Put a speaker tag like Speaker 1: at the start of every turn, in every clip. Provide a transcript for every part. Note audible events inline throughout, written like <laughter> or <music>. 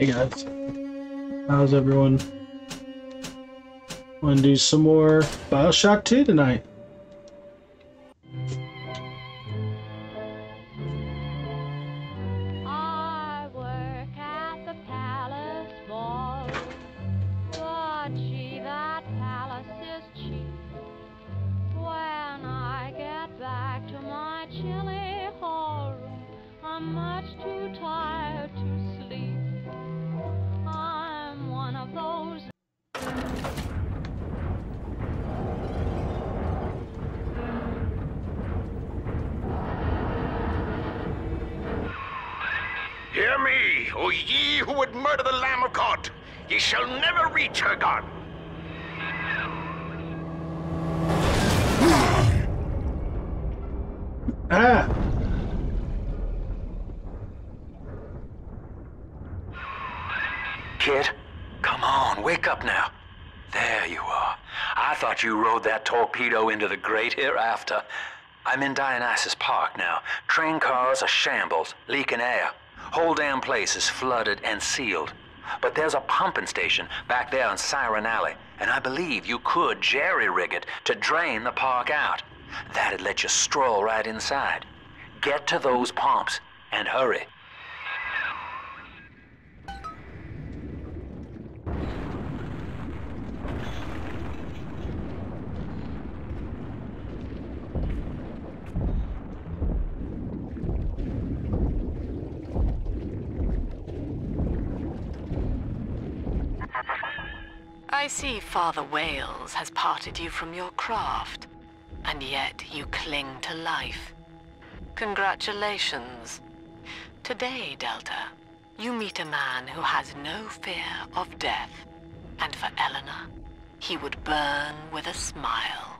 Speaker 1: Hey guys, how's everyone? Want to do some more Bioshock 2 tonight?
Speaker 2: Torpedo into the great hereafter. I'm in Dionysus Park now. Train cars are shambles, leaking air. Whole damn place is flooded and sealed. But there's a pumping station back there on Siren Alley, and I believe you could jerry-rig it to drain the park out. That'd let you stroll right inside. Get to those pumps, and hurry.
Speaker 3: I see Father Wales has parted you from your craft, and yet you cling to life. Congratulations. Today, Delta, you meet a man who has no fear of death, and for Eleanor, he would burn with a smile.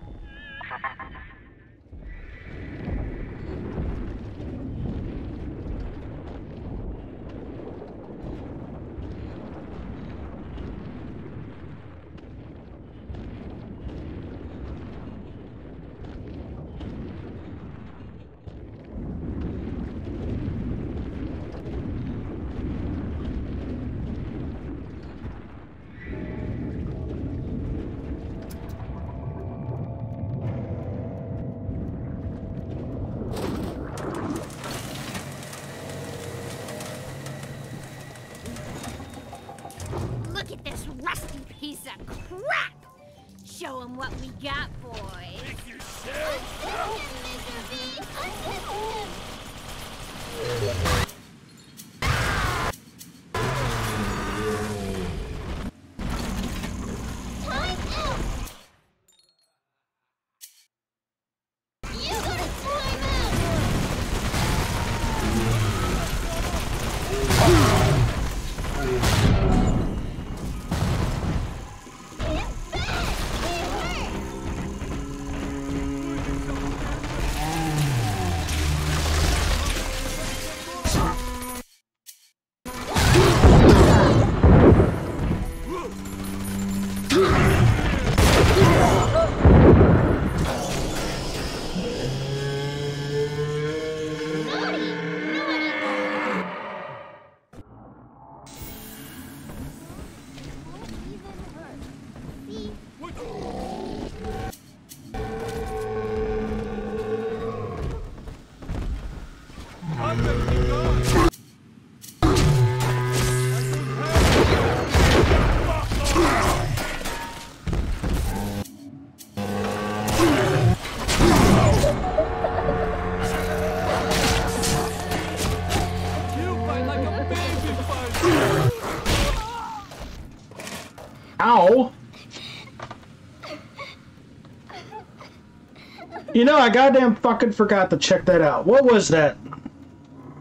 Speaker 4: You
Speaker 1: know, I goddamn fucking forgot to check that out. What was that?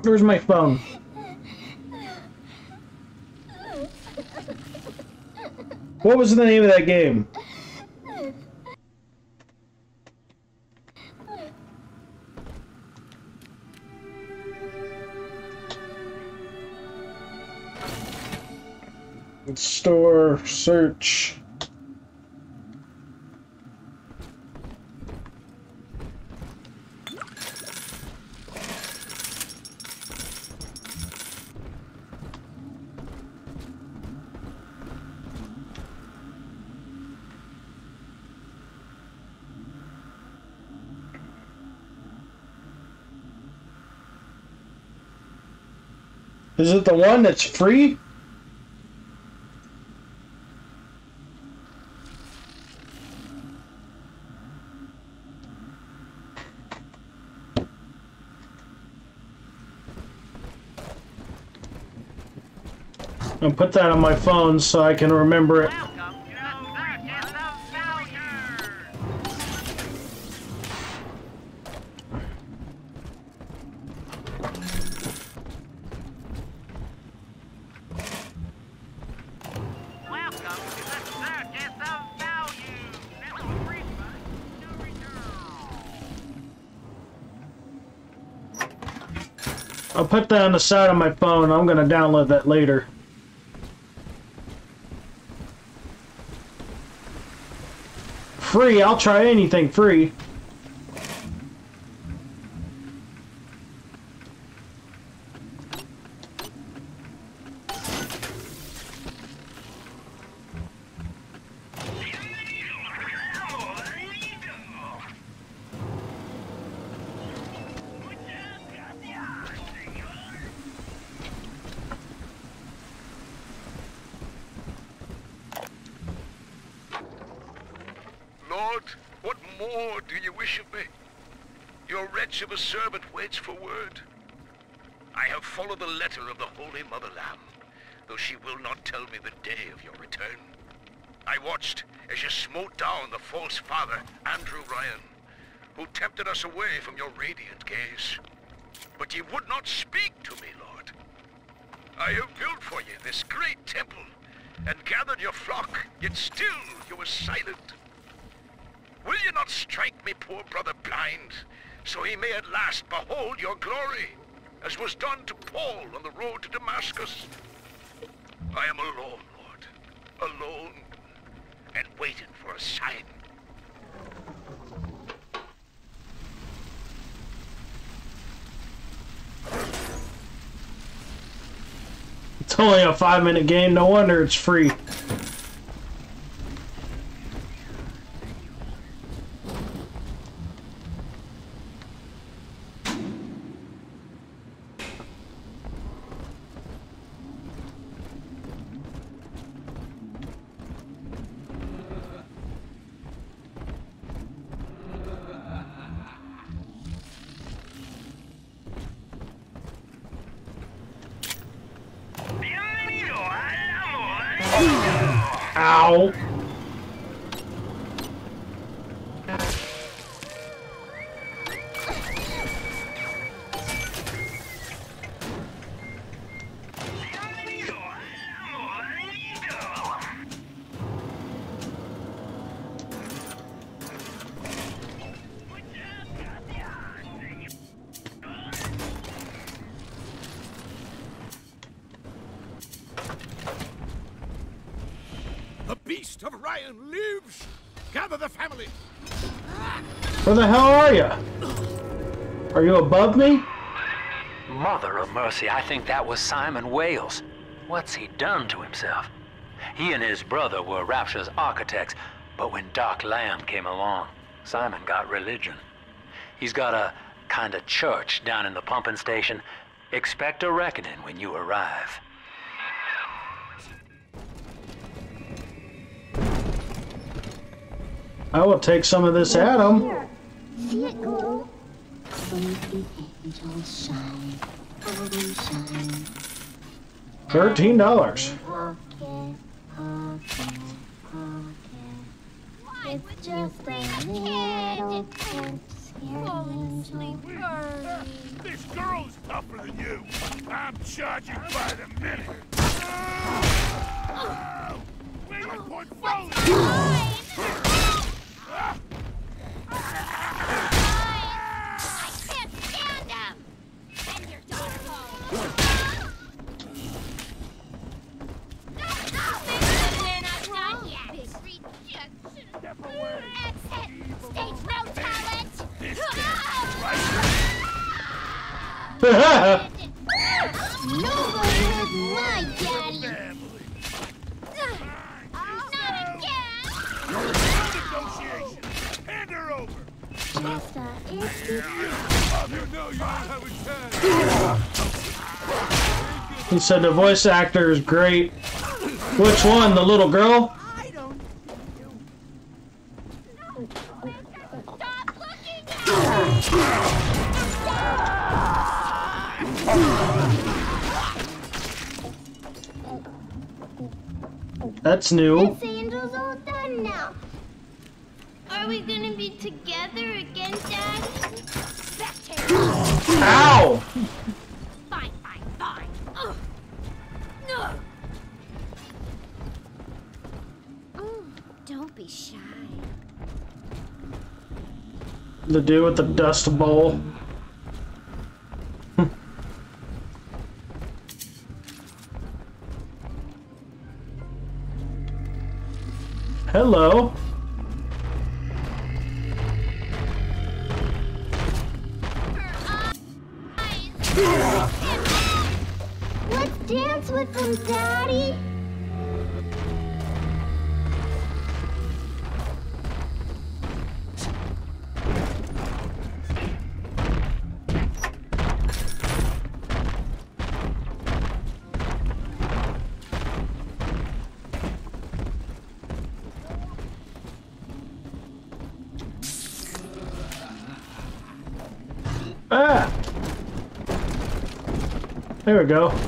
Speaker 1: Where's my phone? What was the name of that game? Store, search.
Speaker 4: Is it the one that's free? I'll put that on my phone so I can remember it. Put that on the side of my phone. I'm gonna download that later. Free, I'll try anything free.
Speaker 5: Lord, what more do you wish of me? Your wretch of a servant waits for word. I have followed the letter of the Holy Mother Lamb, though she will not tell the day of your return. I watched as you smote down the false father, Andrew Ryan, who tempted us away from your radiant gaze. But ye would not speak to me, Lord. I have built for you this great temple, and gathered your flock, yet still you were silent. Will you not strike me poor brother blind, so he may at last behold your glory, as was done to Paul on the road to Damascus? I am alone, Lord, alone, and waiting for a sign.
Speaker 4: It's only a five minute game, no wonder it's free. You above me?
Speaker 2: Mother of mercy, I think that was Simon Wales. What's he done to himself? He and his brother were Rapture's architects, but when Doc Lamb came along, Simon got religion. He's got a kind of church down in the pumping station. Expect a reckoning when you arrive.
Speaker 4: I will take some of this Adam. Thirteen dollars.
Speaker 6: This girl's tougher than you! I'm charging by the minute! Portfolio?
Speaker 7: Said the voice actor is great. Which one? The little girl? That's new. The do with the dust bowl. Hmm. Hello.
Speaker 8: Let's dance with them, Daddy.
Speaker 7: There we go.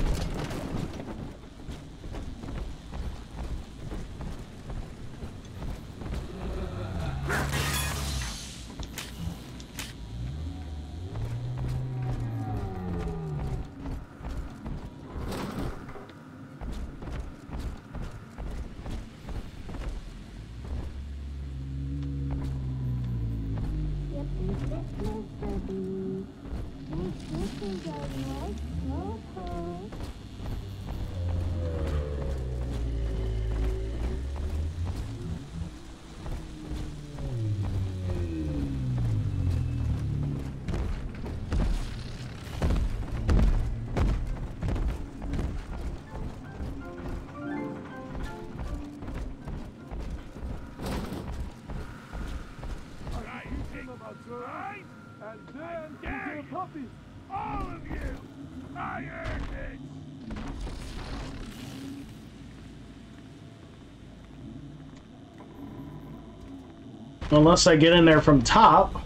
Speaker 7: Unless I get in there from top.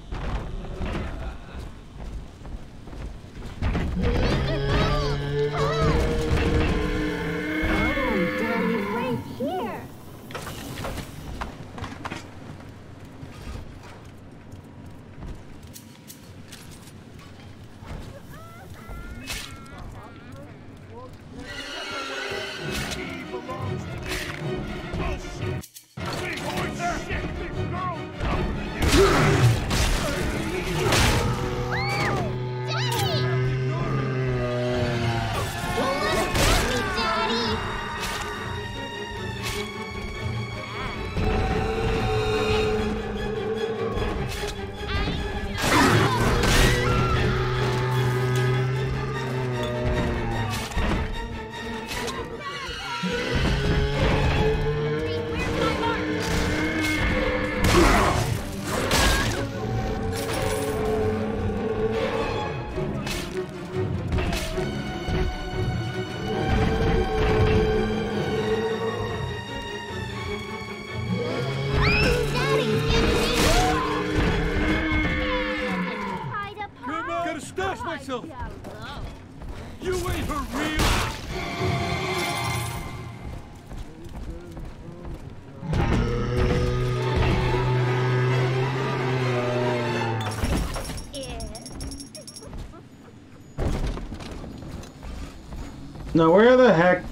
Speaker 7: Now where the heck?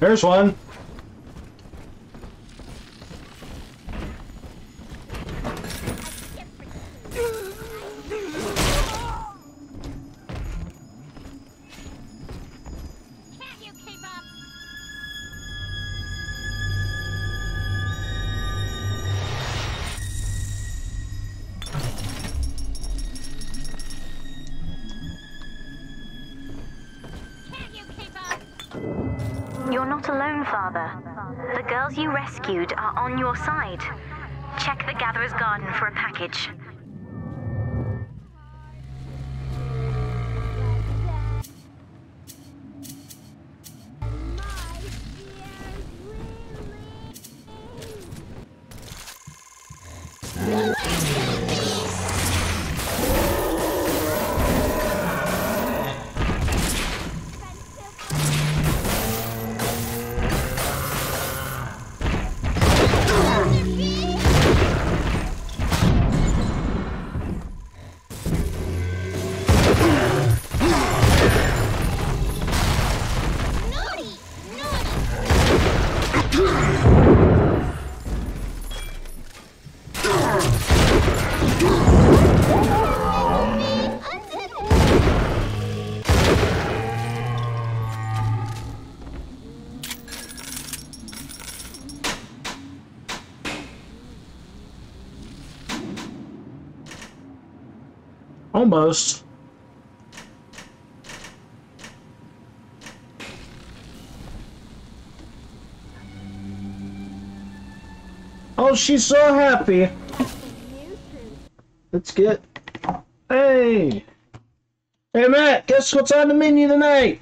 Speaker 7: There's one.
Speaker 9: Girls you rescued are on your side. Check the Gatherer's Garden for a package.
Speaker 4: Almost. Oh, she's so happy. Let's get. Hey! Hey, Matt, guess what's on the menu tonight?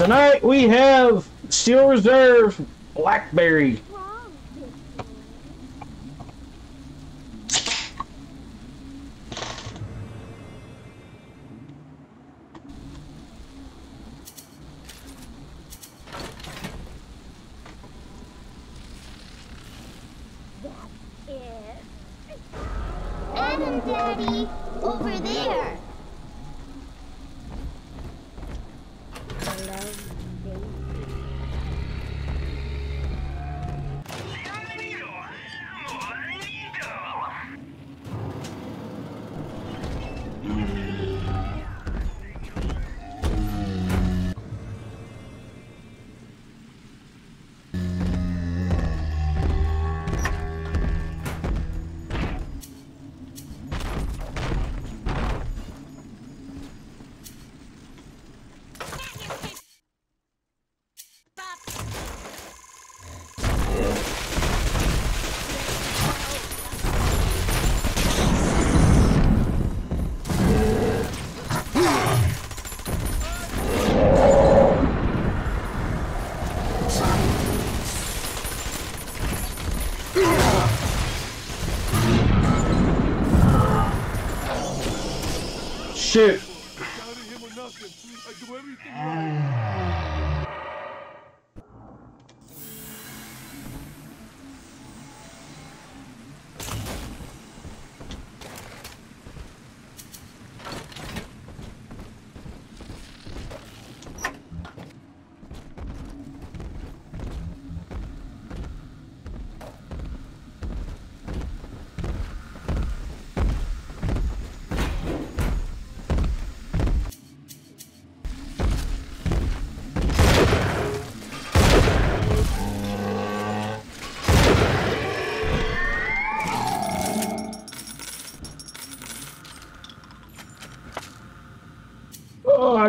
Speaker 4: Tonight we have Steel Reserve Blackberry.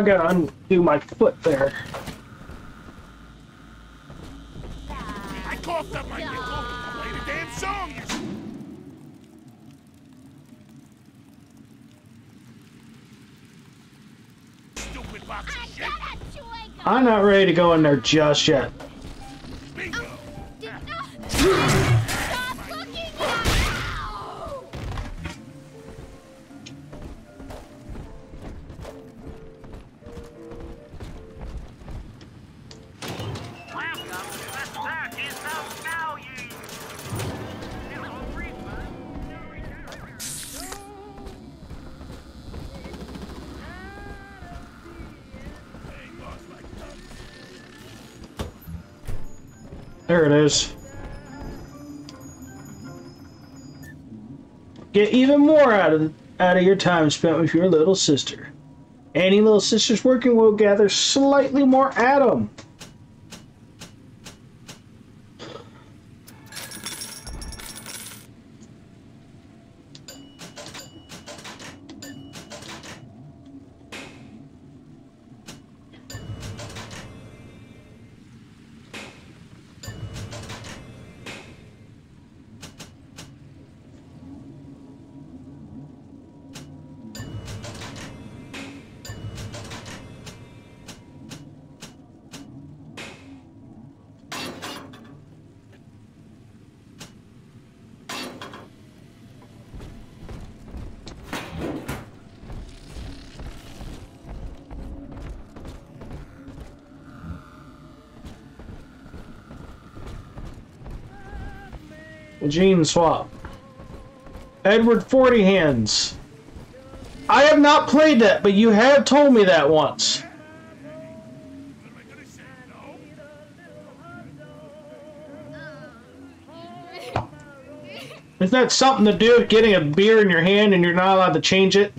Speaker 6: I
Speaker 4: gotta undo my foot there.
Speaker 6: I coughed up my nickel. Play the damn song, you stupid box of shit.
Speaker 4: I'm not ready to go in there just yet. Out of your time spent with your little sister. Any little sisters working will gather slightly more Adam. Gene swap. Edward Forty Hands. I have not played that, but you have told me that once. Isn't that something to do with getting a beer in your hand and you're not allowed to change it?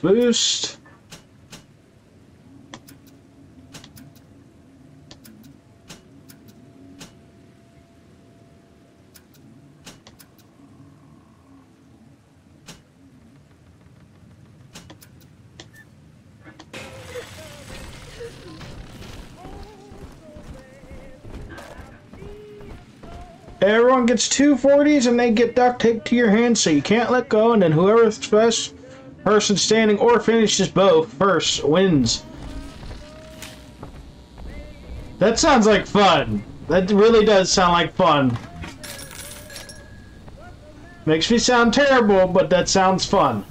Speaker 4: Boost. Everyone gets two 40s and they get duct taped to your hand so you can't let go and then whoever's first person standing or finishes both first wins. That sounds like fun. That really does sound like fun. Makes me sound terrible, but that sounds fun.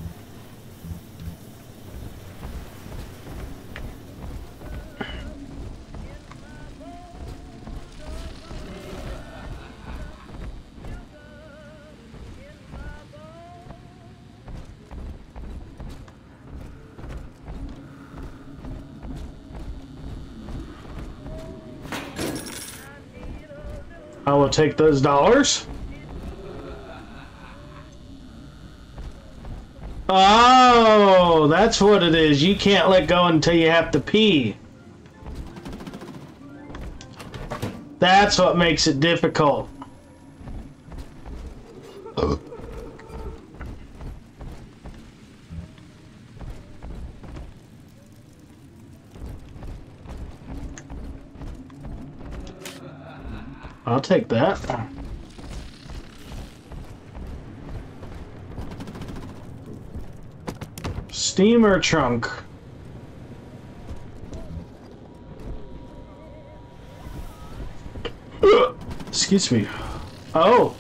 Speaker 4: I will take those dollars. Oh, that's what it is. You can't let go until you have to pee. That's what makes it difficult. Take that. Steamer trunk. Excuse me. Oh.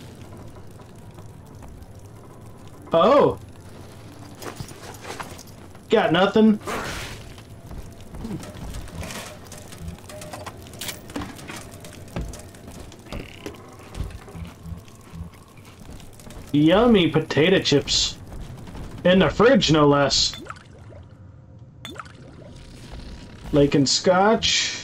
Speaker 4: Oh. Got nothing. Yummy potato chips. In the fridge, no less. Lake and Scotch.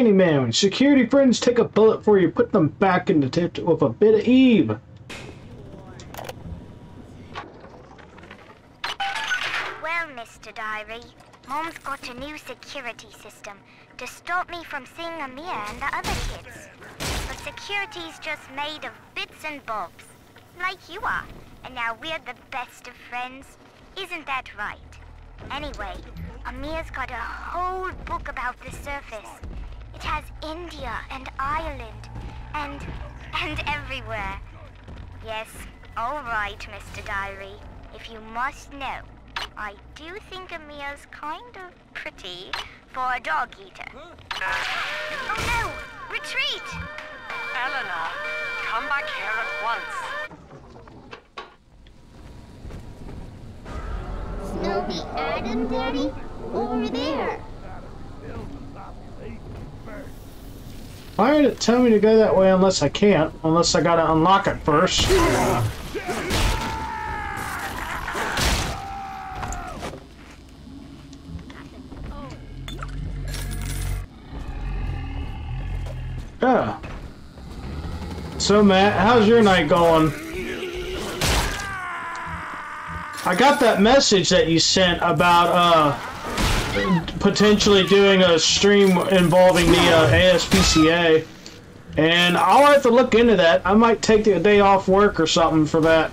Speaker 4: Handyman, when security friends take a bullet for you, put them back in the tent with a bit of Eve.
Speaker 8: Well, Mr. Diary, Mom's got a new security system to stop me from seeing Amir and the other kids. But security's just made of bits and bobs, like you are. And now we're the best of friends. Isn't that right? Anyway, Amir's got a whole book about the surface. It has India and Ireland and and everywhere. Yes, all right, Mr. Diary. If you must know, I do think Amir's kind of pretty for a dog eater. Oh no! Retreat!
Speaker 10: Eleanor, come back here at once.
Speaker 11: Snowy Adam, Daddy? Over there.
Speaker 4: Why did it tell me to go that way unless I can't? Unless I gotta unlock it first. Yeah. So Matt, how's your night going? I got that message that you sent about uh potentially doing a stream involving the uh, ASPCA. And I'll have to look into that. I might take a day off work or something for that.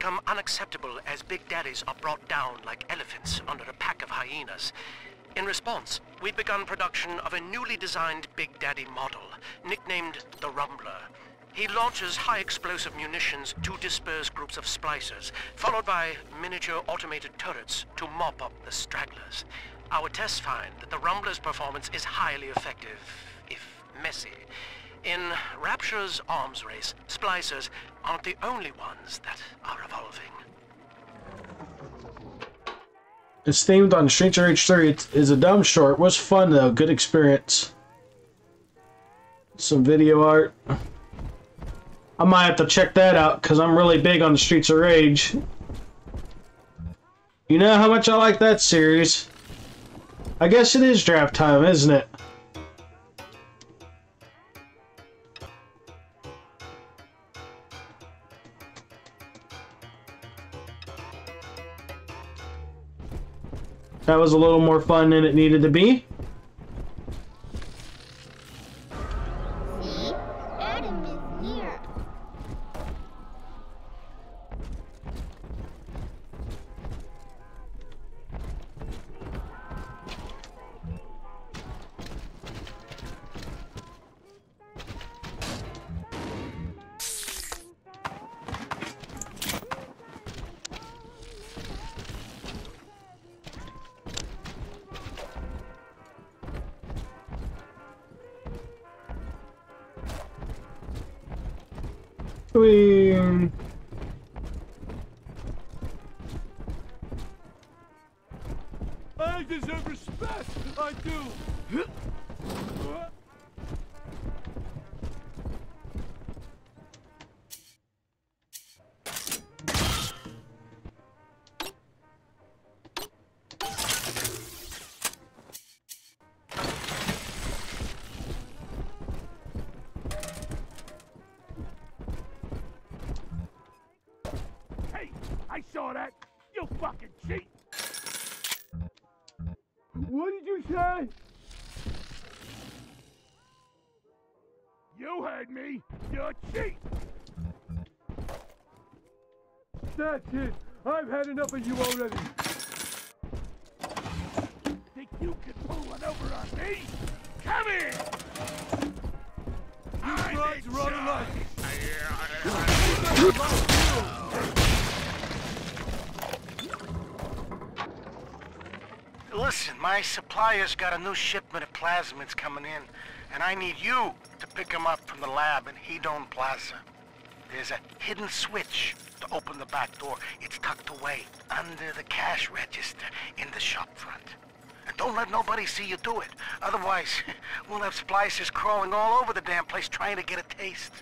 Speaker 12: Become unacceptable as Big Daddies are brought down like elephants under a pack of hyenas. In response, we've begun production of a newly designed Big Daddy model, nicknamed the Rumbler. He launches high explosive munitions to disperse groups of splicers, followed by miniature automated turrets to mop up the stragglers. Our tests find that the Rumbler's performance is highly effective, if messy. In Rapture's arms race, splicers aren't the only ones that are evolving.
Speaker 4: It's themed on Streets of Rage 3. It is a dumb short. Was fun though. Good experience. Some video art. I might have to check that out because I'm really big on the Streets of Rage. You know how much I like that series. I guess it is draft time, isn't it? That was a little more fun than it needed to be.
Speaker 6: You fucking cheat. What did you say? You heard me. You're cheat. That's it. I've had enough of you already. Think you can pull one over on me? Come here! You tried to run alike.
Speaker 12: Listen, my supplier's got a new shipment of plasmids coming in, and I need you to pick them up from the lab in Hedon Plaza. There's a hidden switch to open the back door. It's tucked away under the cash register in the shop front. And don't let nobody see you do it. Otherwise, <laughs> we'll have splicers crawling all over the damn place trying to get a taste.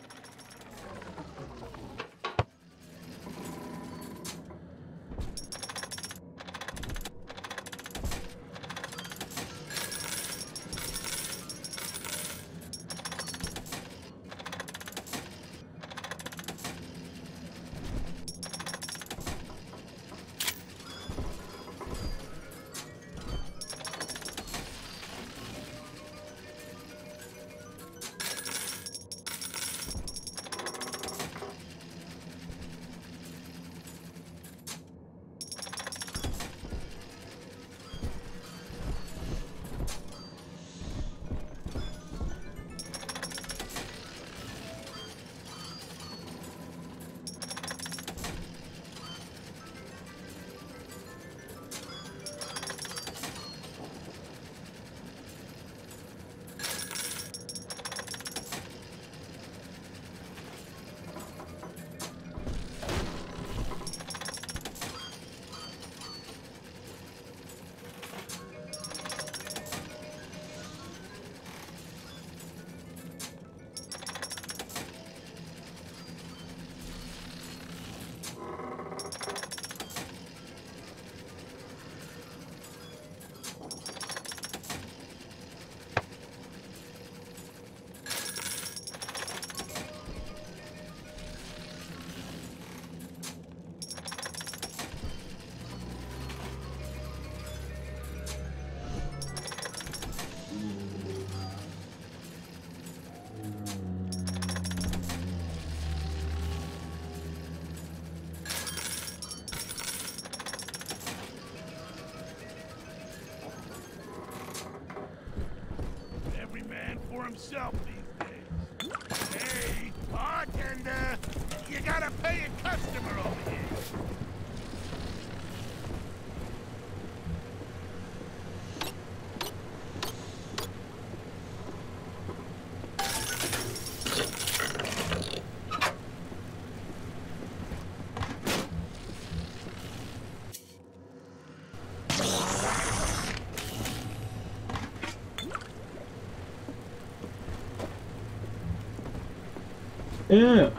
Speaker 7: Yeah.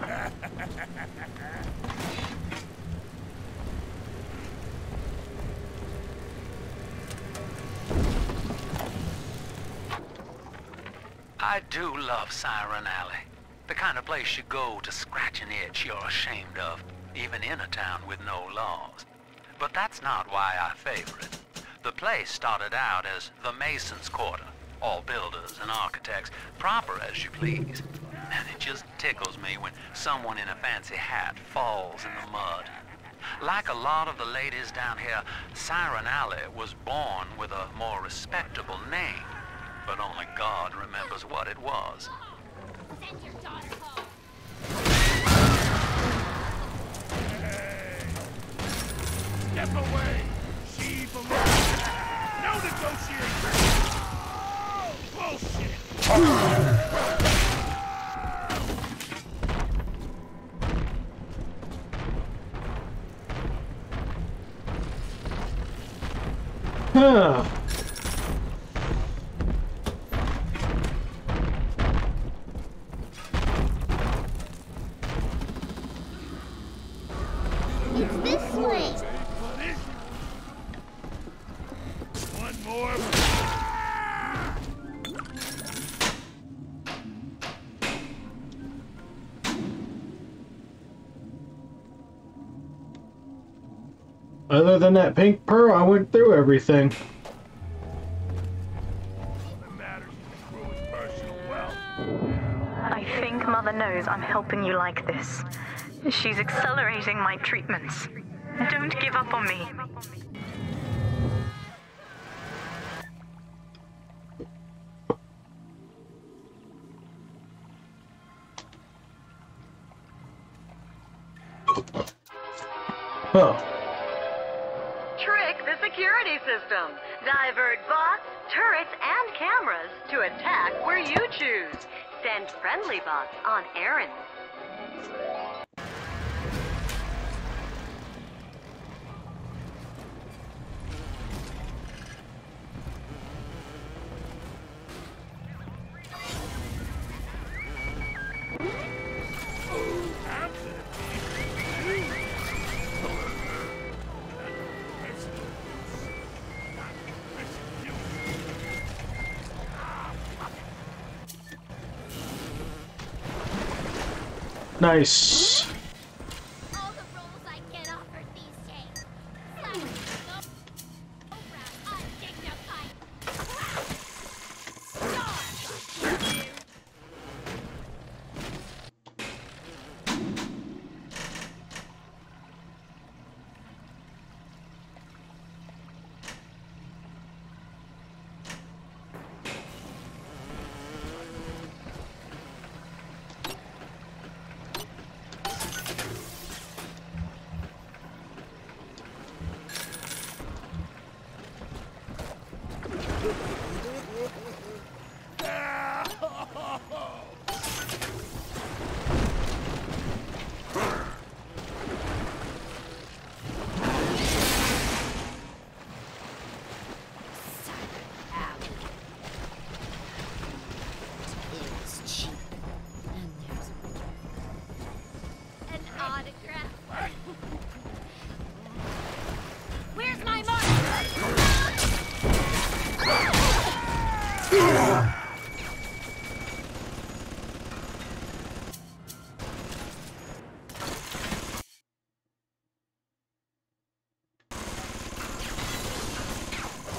Speaker 2: I do love Siren Alley. The kind of place you go to scratch an itch you're ashamed of, even in a town with no laws. But that's not why I favor it. The place started out as the Mason's Quarter, all builders and architects, proper as you please. And it just tickles me when someone in a fancy hat falls in the mud. Like a lot of the ladies down here, Siren Alley was born with a more respectable name. But only God remembers what it was.
Speaker 6: Step away. She belongs. No negotiation. Oh,
Speaker 7: bullshit.
Speaker 8: It's this way.
Speaker 6: One more.
Speaker 7: Other than that pink pearl, everything.
Speaker 13: I think Mother knows I'm helping you like this. She's accelerating my treatments. Don't give up on me.
Speaker 7: Nice.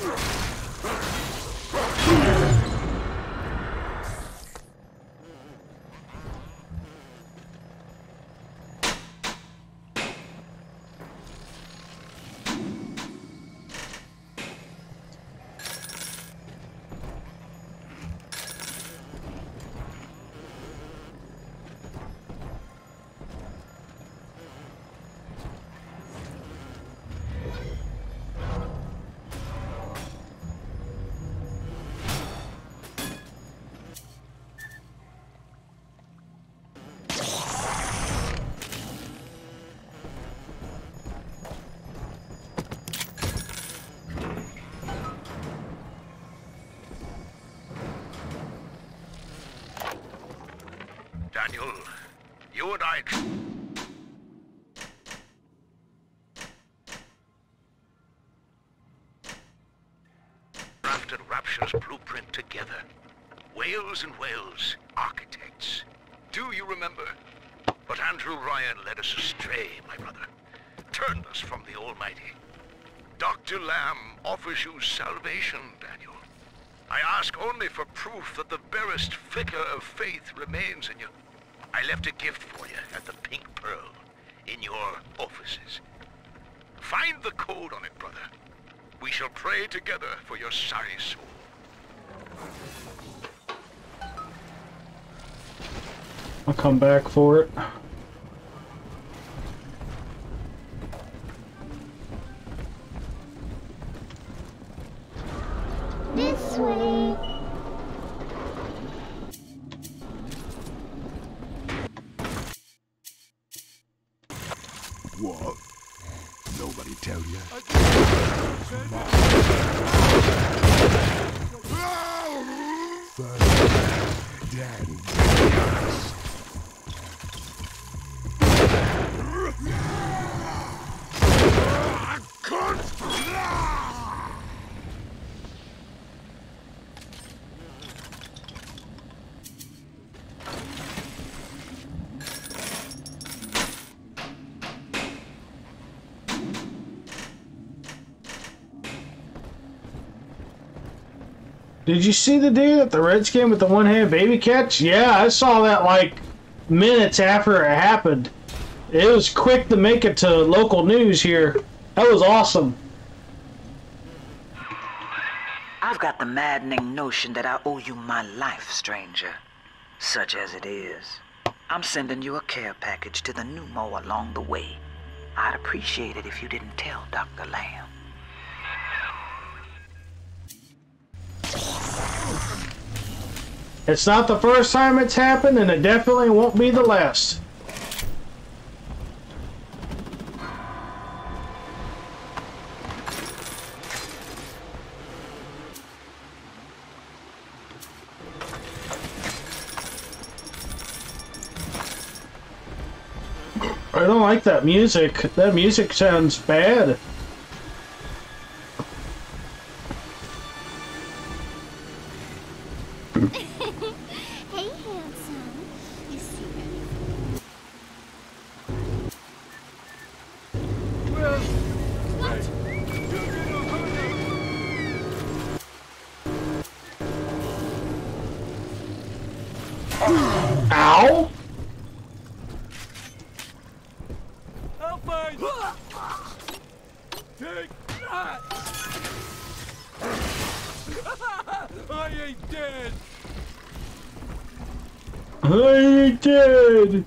Speaker 14: Ugh. You
Speaker 15: and
Speaker 5: I crafted Rapture's blueprint together. Wales and Wales, architects. Do you remember? But Andrew Ryan led us astray, my brother. Turned us from the Almighty. Dr. Lamb offers you salvation, Daniel. I ask only for proof that the barest flicker of faith remains in you. I left a gift for you at the Pink Pearl, in your offices. Find the code on it, brother. We shall pray together for your sorry soul.
Speaker 4: I'll come back for it. Did you see the dude at the Redskin with the one hand baby catch? Yeah, I saw that like minutes after it happened. It was quick to make it to local news here. That was awesome.
Speaker 16: I've got the maddening notion that I owe you my life, stranger. Such as it is. I'm sending you a care package to the pneumo along the way. I'd appreciate it if you didn't tell Dr. Lamb.
Speaker 4: It's not the first time it's happened, and it definitely won't be the last. I don't like that music. That music sounds bad. Ow!
Speaker 6: Take that! I ain't dead!
Speaker 4: I ain't dead.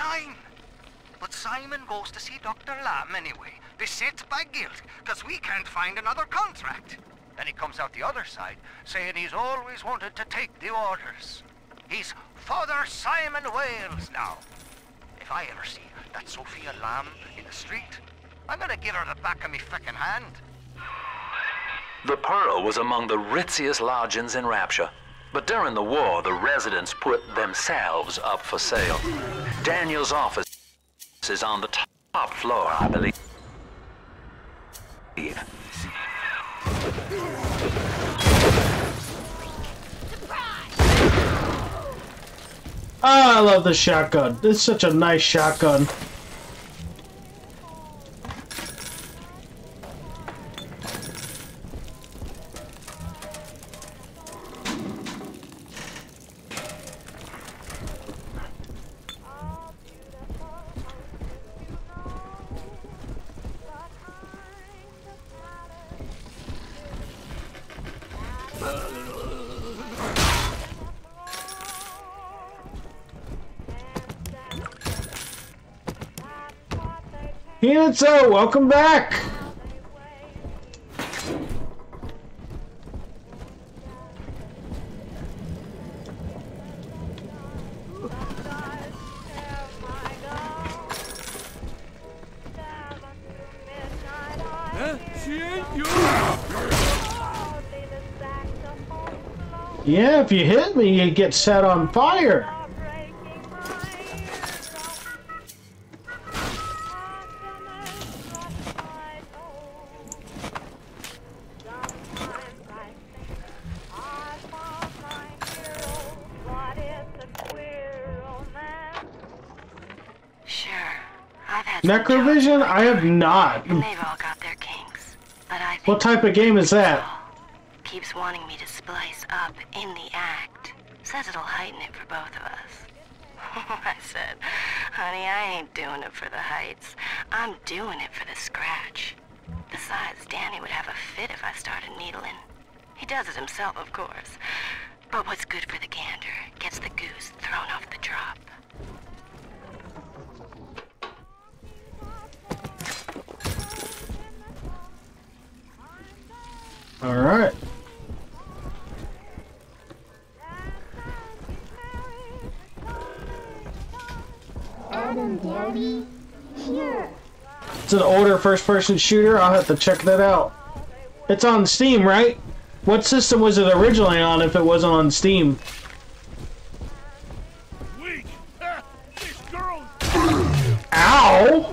Speaker 17: Design. But Simon goes to see Dr. Lamb anyway, beset by guilt, because we can't find another contract. Then he comes out the other side, saying he's always wanted to take the orders. He's Father Simon Wales now. If I ever see that Sophia Lamb in the street, I'm gonna give her the back of me frickin' hand.
Speaker 2: The Pearl was among the ritziest lodgings in Rapture. But during the war, the residents put themselves up for sale. Daniel's office is on the top floor, I believe.
Speaker 4: Ah, I love the shotgun. It's such a nice shotgun.
Speaker 6: Hinatsu, welcome back!
Speaker 18: Huh? She ain't you.
Speaker 6: Yeah, if you hit me, you get set on fire. Necrovision? I have not.
Speaker 10: they've all got their kinks. But I think
Speaker 6: What type of game is that?
Speaker 10: keeps wanting me to splice up in the act. Says it'll heighten it for both of us. <laughs> I said, honey, I ain't doing it for the heights. I'm doing it for the scratch. Besides, Danny would have a fit if I started needling. He does it himself, of course. But what's good for the gander gets the goose thrown off the drop.
Speaker 6: Alright.
Speaker 8: Adam, Daddy, here.
Speaker 6: It's an older first person shooter. I'll have to check that out. It's on Steam, right? What system was it originally on if it wasn't on Steam?
Speaker 18: Weak. <laughs> This girl.
Speaker 6: Ow!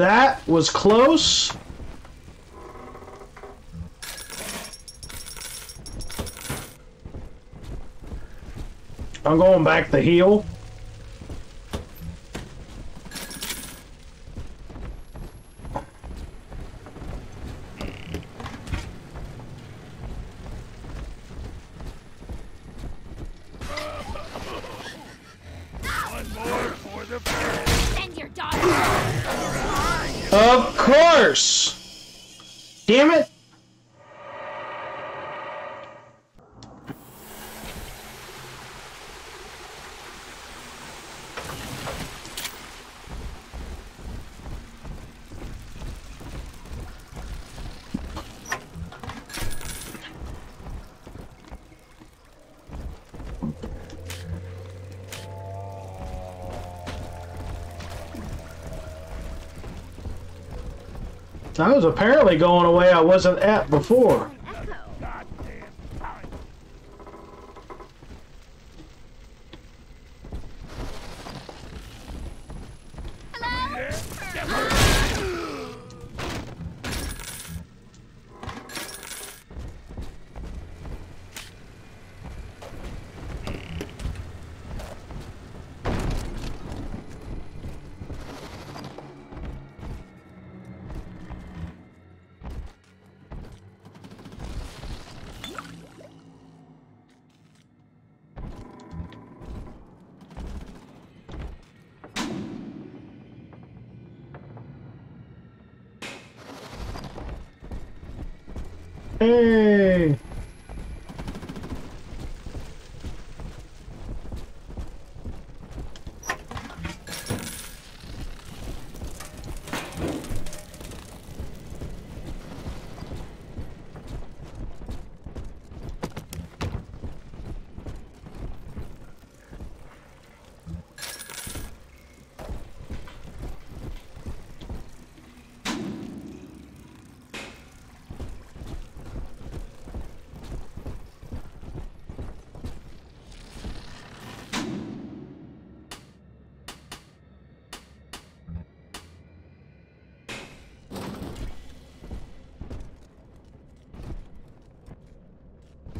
Speaker 6: That was close. I'm going back the heel. I was apparently going away I wasn't at before.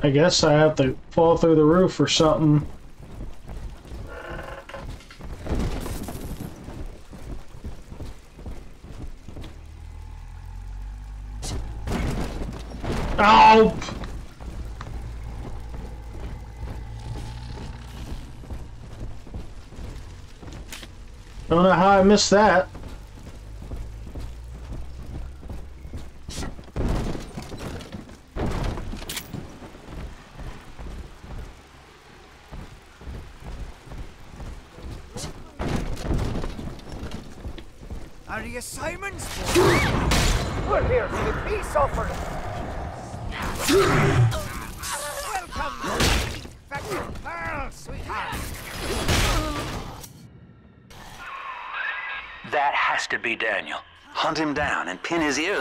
Speaker 19: I guess I have to fall through the roof or something. Ow! Don't know how I missed that.
Speaker 2: In his
Speaker 7: ear.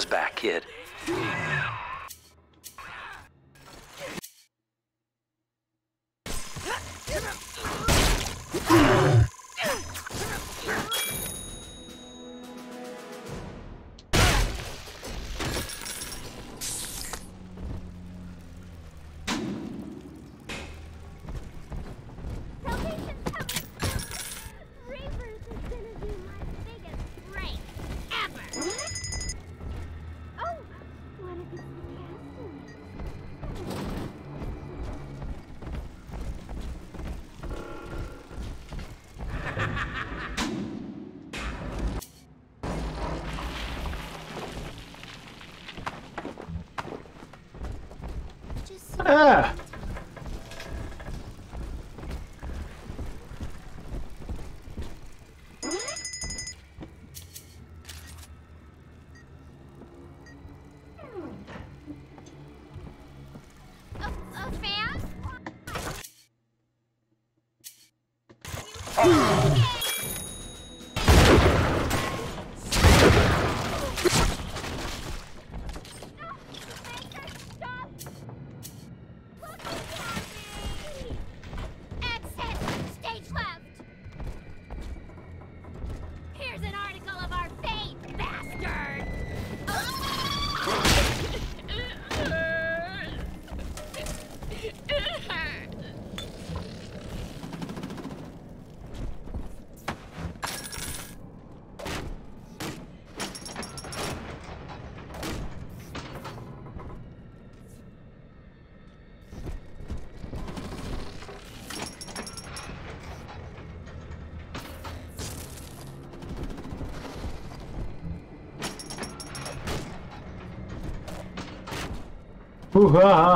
Speaker 7: Hoorah!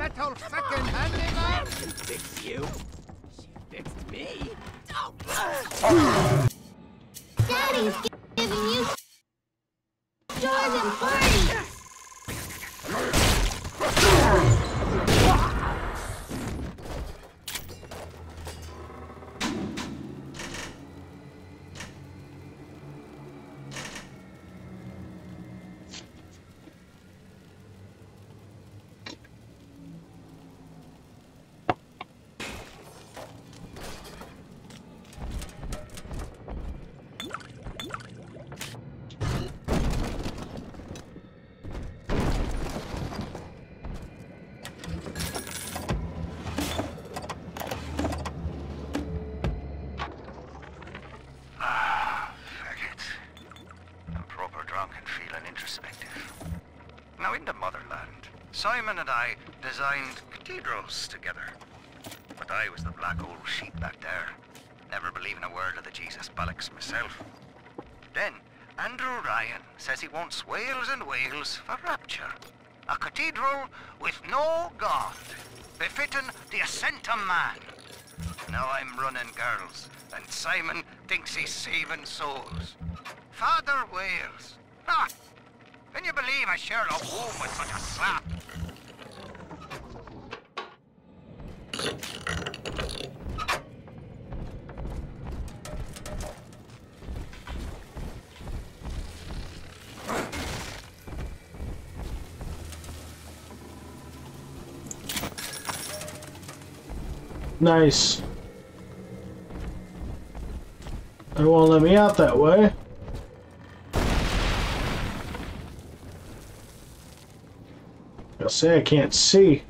Speaker 7: metal fucking She
Speaker 20: fixed you? She fixed me.
Speaker 17: Simon and I designed cathedrals together. But I was the black old sheep back there, never believing a word of the Jesus bollocks myself. Then, Andrew Ryan says he wants Wales and Wales for rapture. A cathedral with no God, befitting the ascent of man. Now I'm running girls, and Simon thinks he's saving souls. Father Wales. Ah, can you believe a Holmes with such a slap?
Speaker 4: Nice. They won't let me out that way. I'll say I can't see.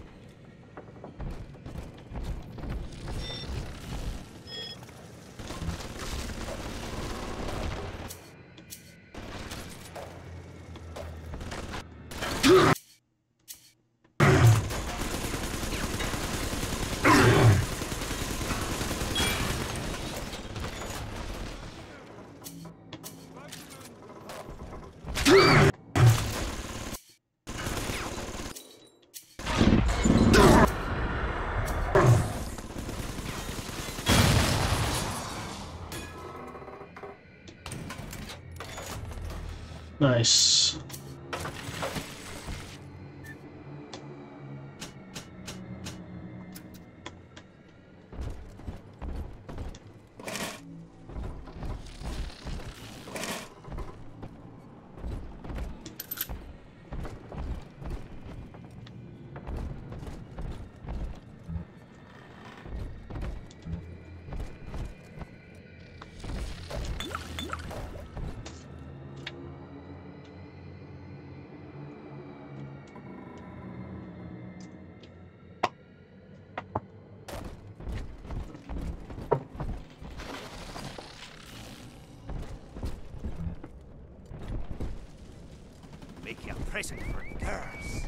Speaker 6: Make you a present for girls.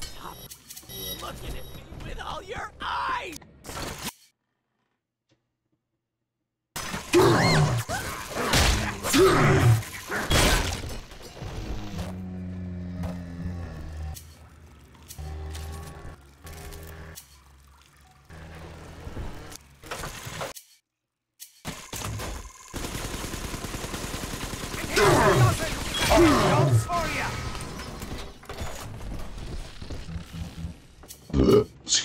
Speaker 6: Stop looking at me with all your eyes!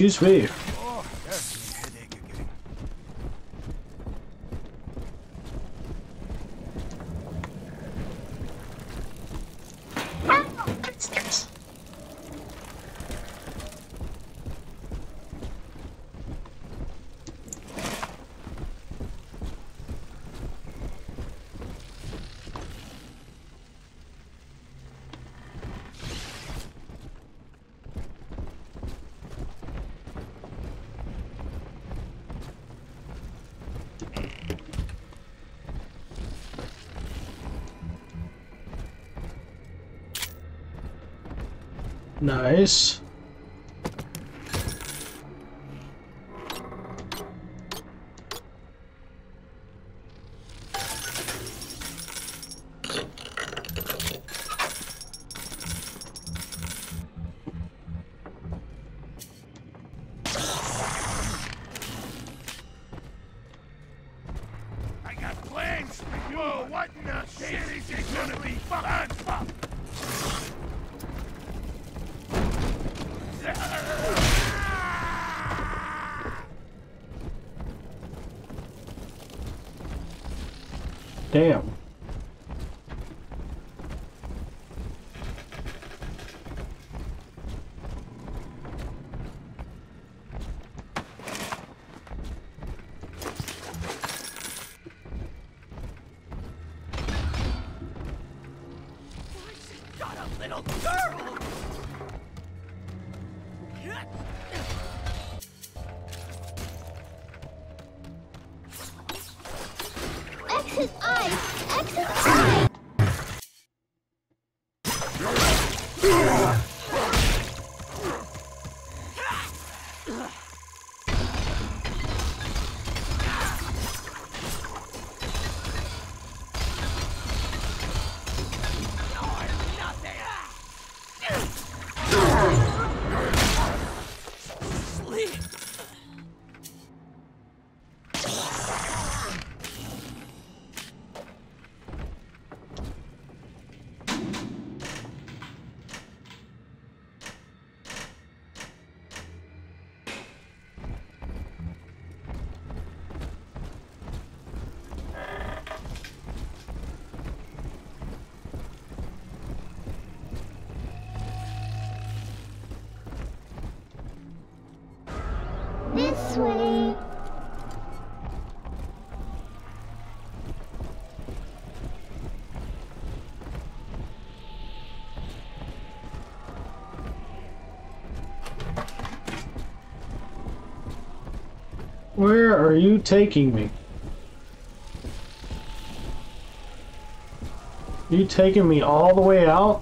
Speaker 6: You!
Speaker 4: Excuse me.
Speaker 6: Oh, there's my headache again.
Speaker 4: Nice. Where are you taking me? You taking me all the way out?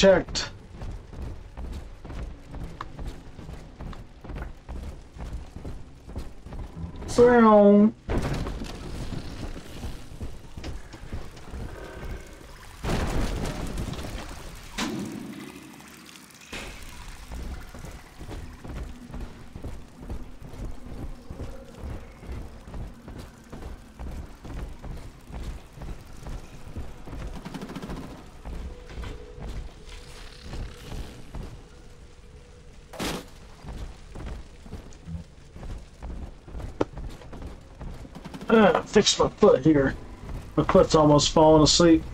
Speaker 4: Checked. Well, uh, fix my foot here. My foot's almost falling asleep.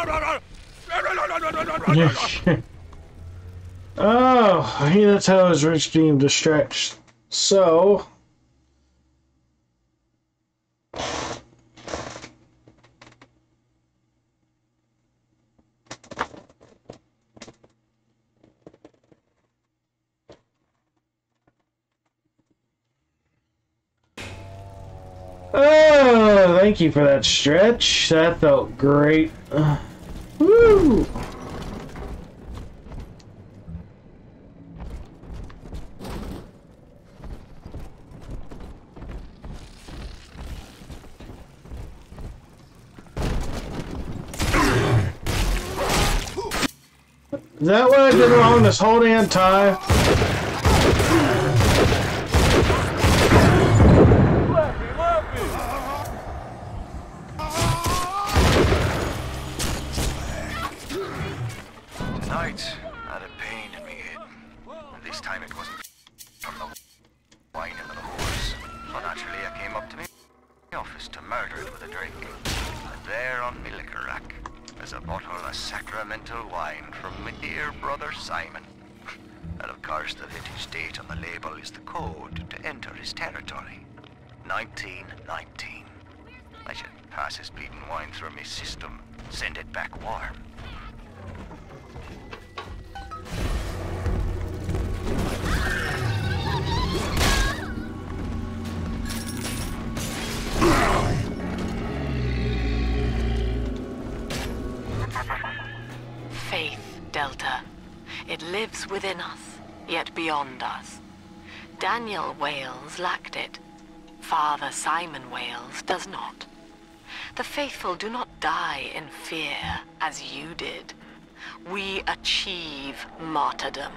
Speaker 4: <laughs> oh, I that's how his rich a stretch. So. Oh, thank you for that stretch. That felt great. Woo!
Speaker 17: Is that what I did wrong this whole damn time?
Speaker 21: System, send it back warm.
Speaker 3: Faith, Delta. It lives within us, yet beyond us. Daniel Wales lacked it. Father Simon Wales does not. The faithful do not die in fear, as you did. We achieve martyrdom.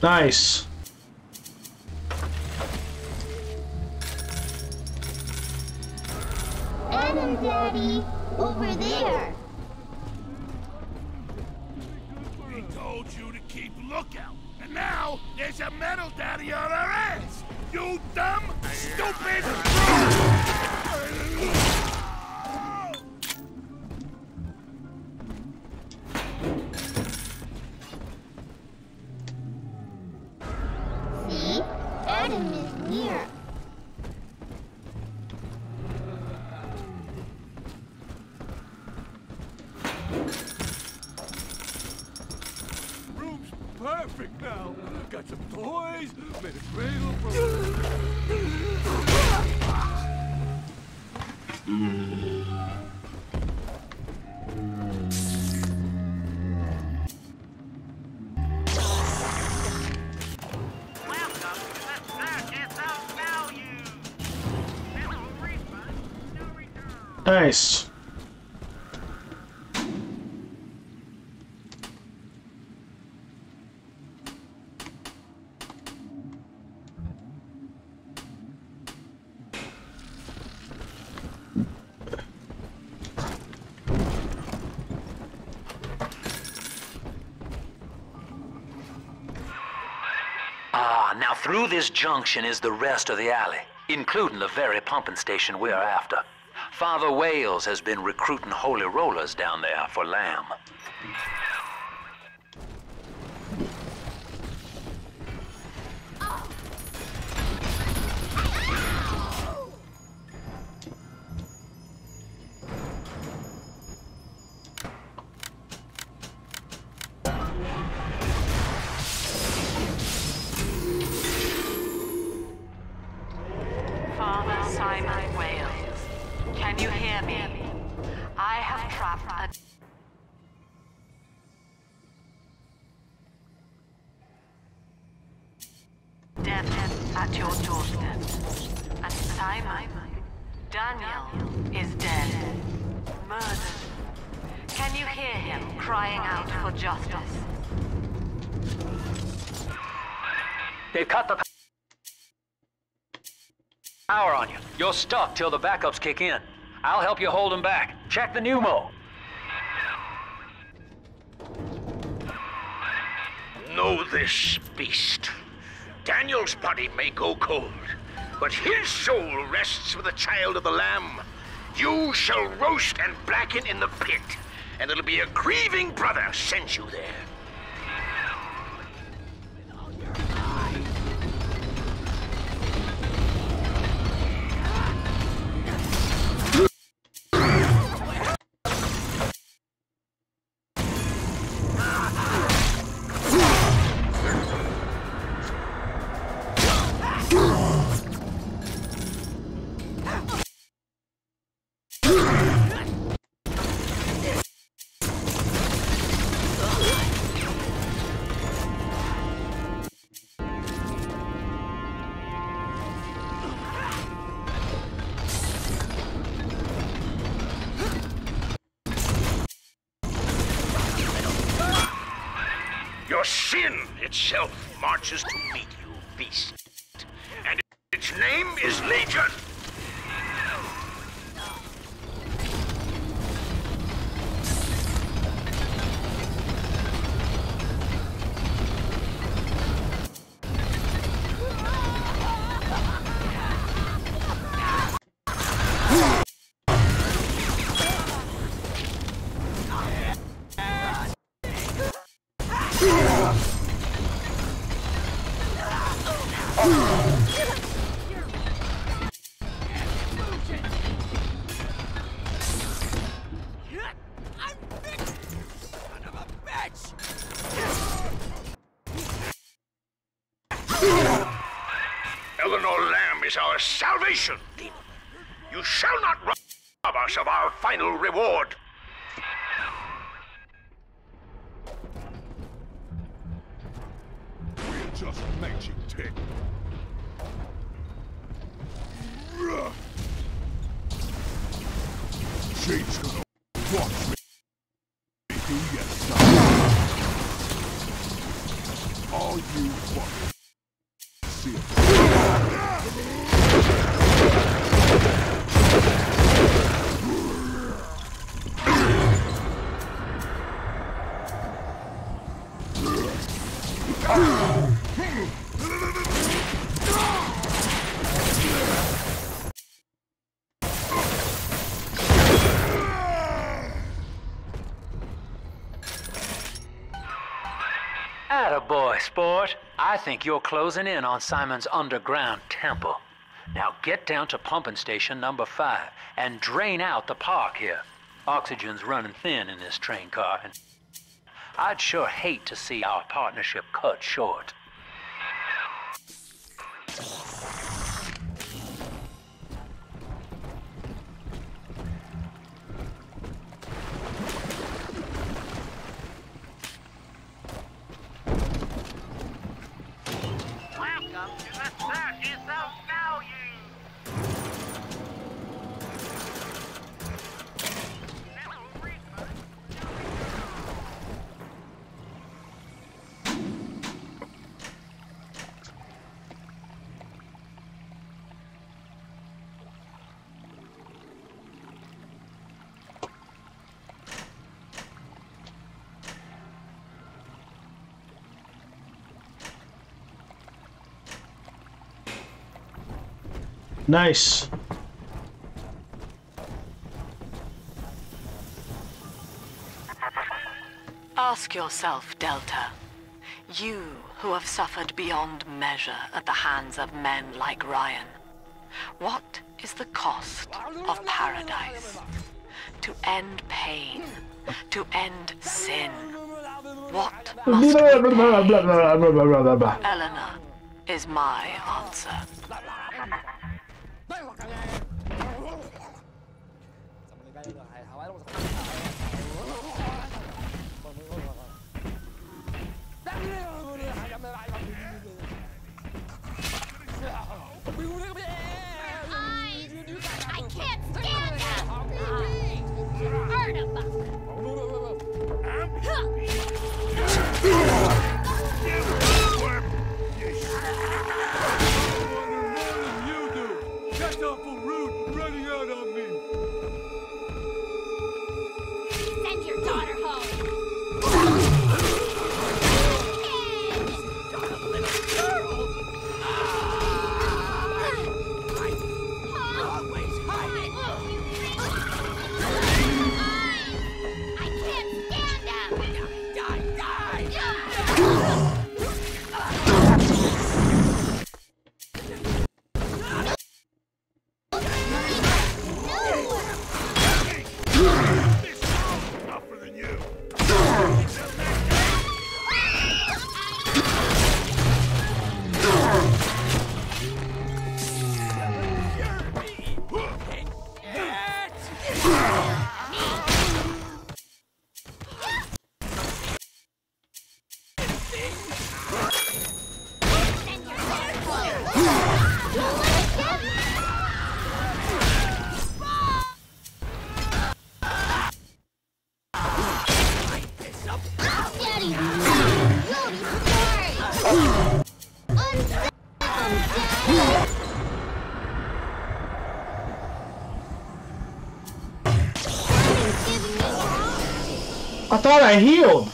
Speaker 17: Nice.
Speaker 8: Daddy! Over there!
Speaker 6: We told you to keep lookout. And now, there's a metal daddy on our ass! You dumb, stupid...
Speaker 8: See? Adam is near.
Speaker 6: Got some toys, made a cradle for...
Speaker 17: Nice.
Speaker 2: Ah, now through this junction is the rest of the alley, including the very pumping station we're after. Father Wales has been recruiting holy rollers down there for lamb. Stuck till the backups kick in. I'll help you hold them back. Check the pneumo.
Speaker 5: Know this, beast. Daniel's body may go cold, but his soul rests with the child of the Lamb. You shall roast and blacken in the pit, and it'll be a grieving brother sends you there. Salvation. You shall not rob us of our final reward.
Speaker 6: We're just magic tech. She's gonna
Speaker 2: think you're closing in on Simon's underground temple. Now get down to pumping station number five and drain out the park here. Oxygen's running thin in this train car, and I'd sure hate to see our partnership cut short.
Speaker 4: Nice.
Speaker 3: Ask yourself, Delta. You who have suffered beyond measure at the hands of men like Ryan. What is the cost of paradise? To end pain, to end sin. What must <laughs> we pay? Eleanor is my answer.
Speaker 4: Thought I healed.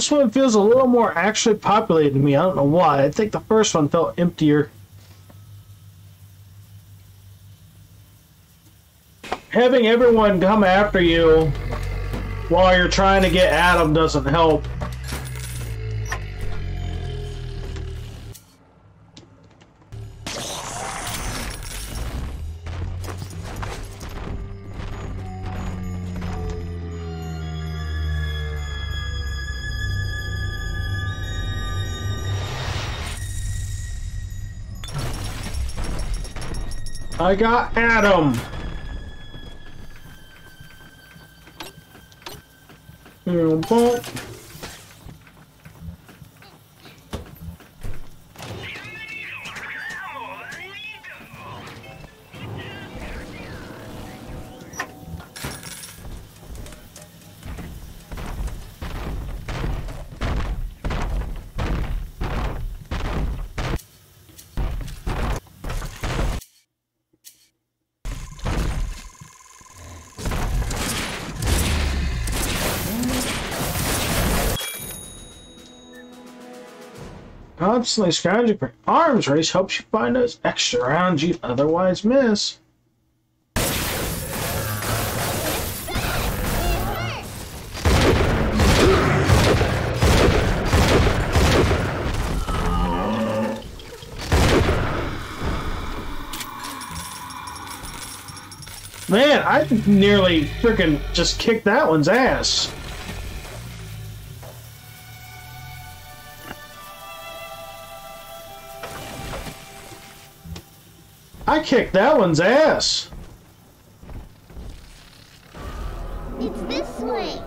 Speaker 18: This one
Speaker 4: feels a little more actually populated to me. I don't know why. I think the first one felt emptier. Having everyone come after you while you're trying to get Adam doesn't help. I got Adam. Boom, boom. Constantly scrounging for arms race helps you find those extra rounds you'd otherwise miss. Man, I nearly freaking just kicked that one's ass. I kicked that one's ass.
Speaker 18: It's this way.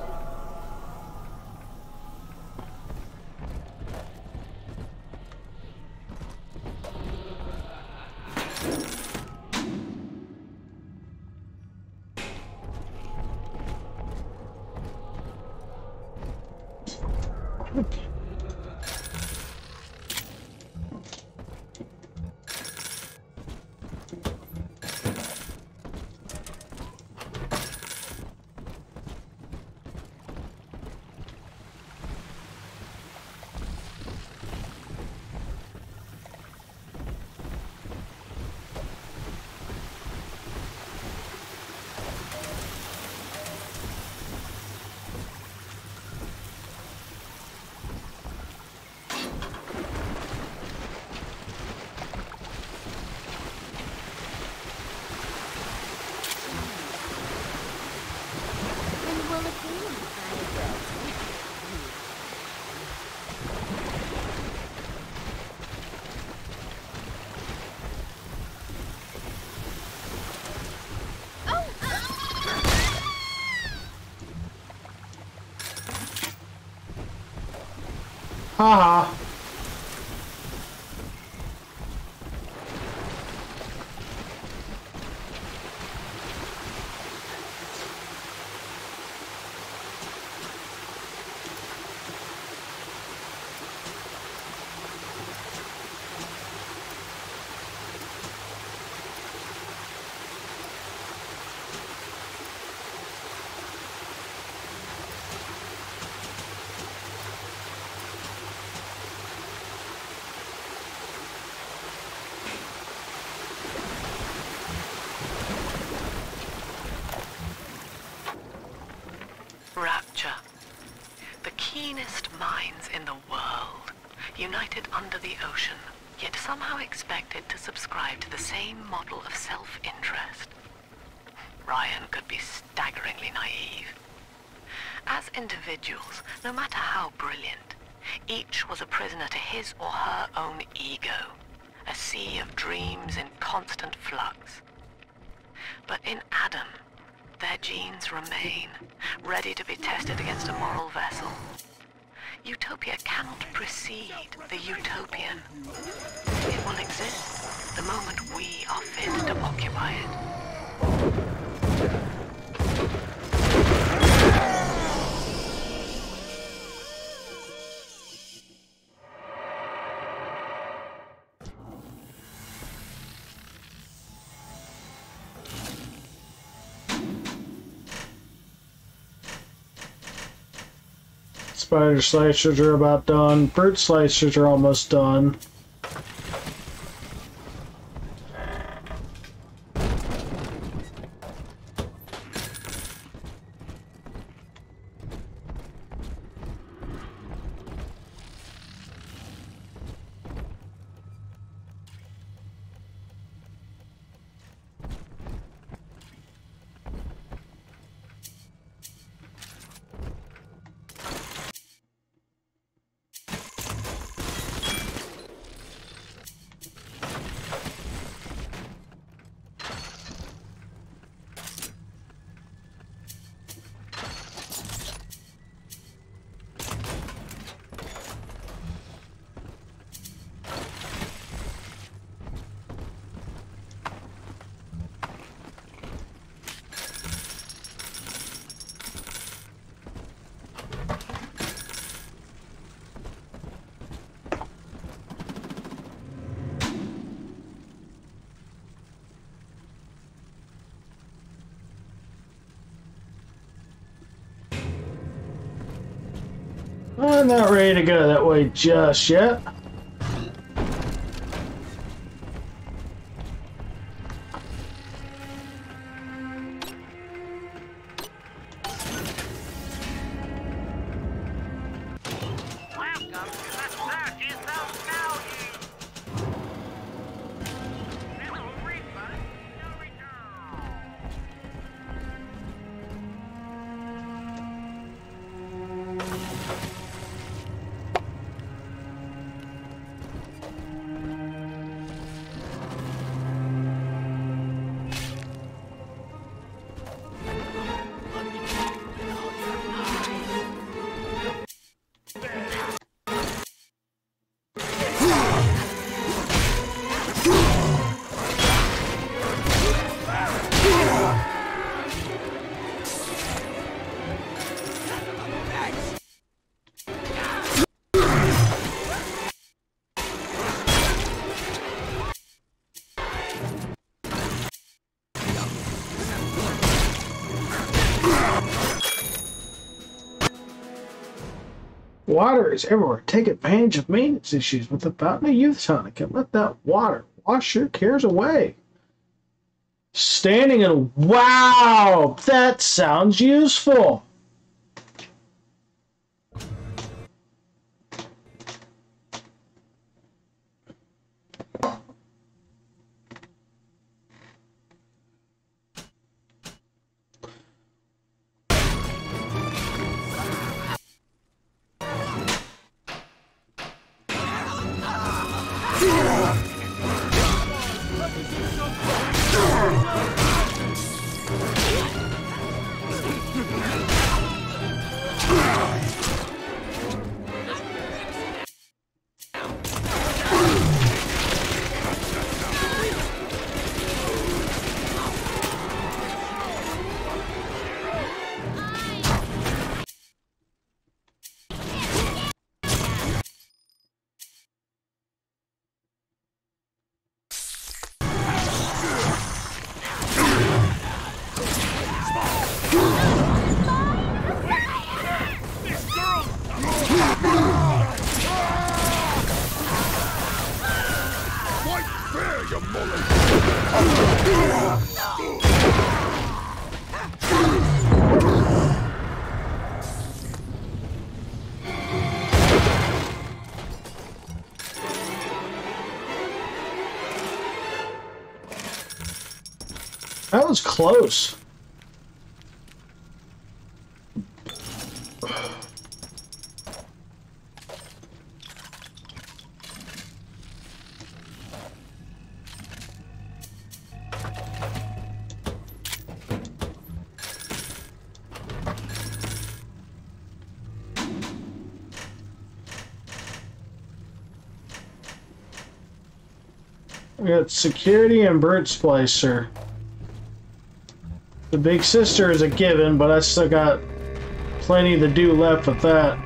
Speaker 3: Utopia cannot precede the utopian. It will exist the moment we are fit to occupy it.
Speaker 4: Spider splicers are about done. Brute splicers are almost done. I'm not ready to go that way just yet. Water is everywhere. Take advantage of maintenance issues with the Fountain of Youth tonic and let that water wash your cares away. Standing and wow, that sounds useful. Close. We got security and bird splicer. The big sister is a given, but I still got plenty to do left with that.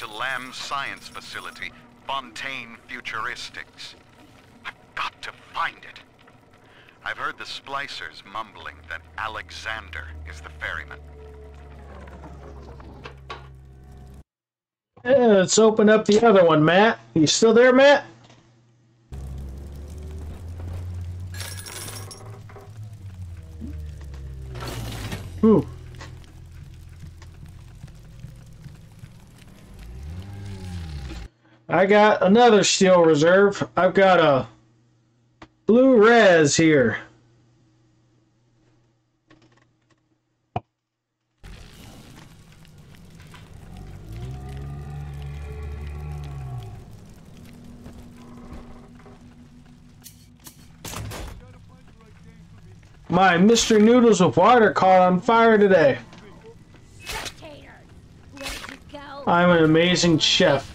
Speaker 22: To
Speaker 23: Lamb's science facility, Fontaine Futuristics. I've got to find it. I've heard the splicers mumbling that Alexander is the ferryman.
Speaker 4: Let's open up the other one, Matt. You still there, Matt? Ooh. I got another steel reserve. I've got a blue res here. My Mr. Noodles with water caught on fire today. I'm an amazing chef.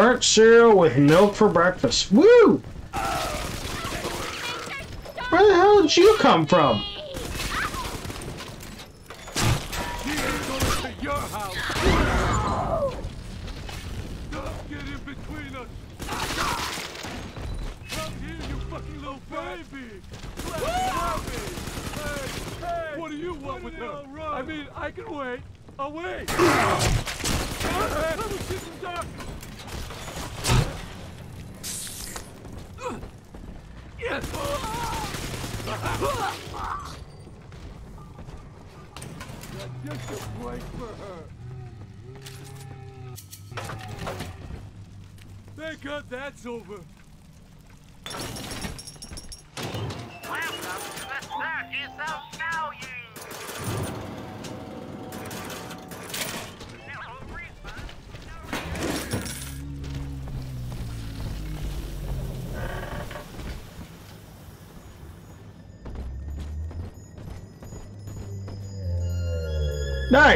Speaker 4: Burnt cereal with milk for breakfast. Woo! Where the hell did you come from?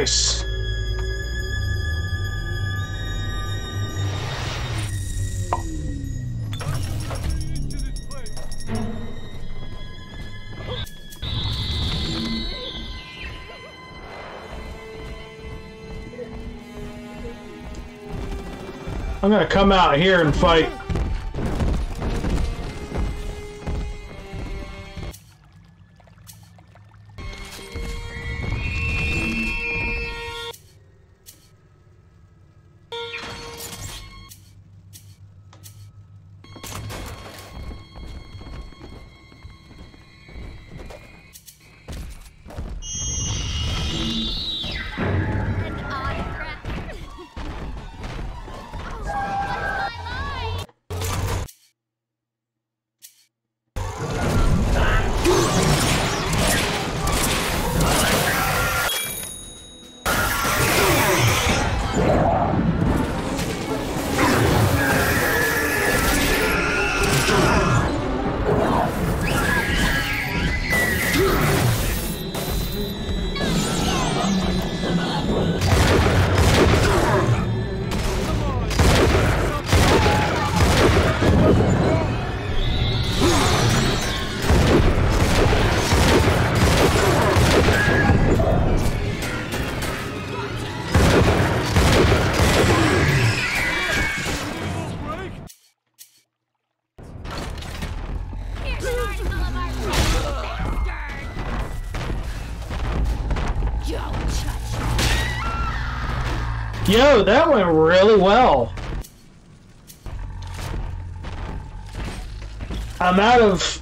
Speaker 7: Nice. I'm gonna come out here and fight. Yo, that went really well. I'm out of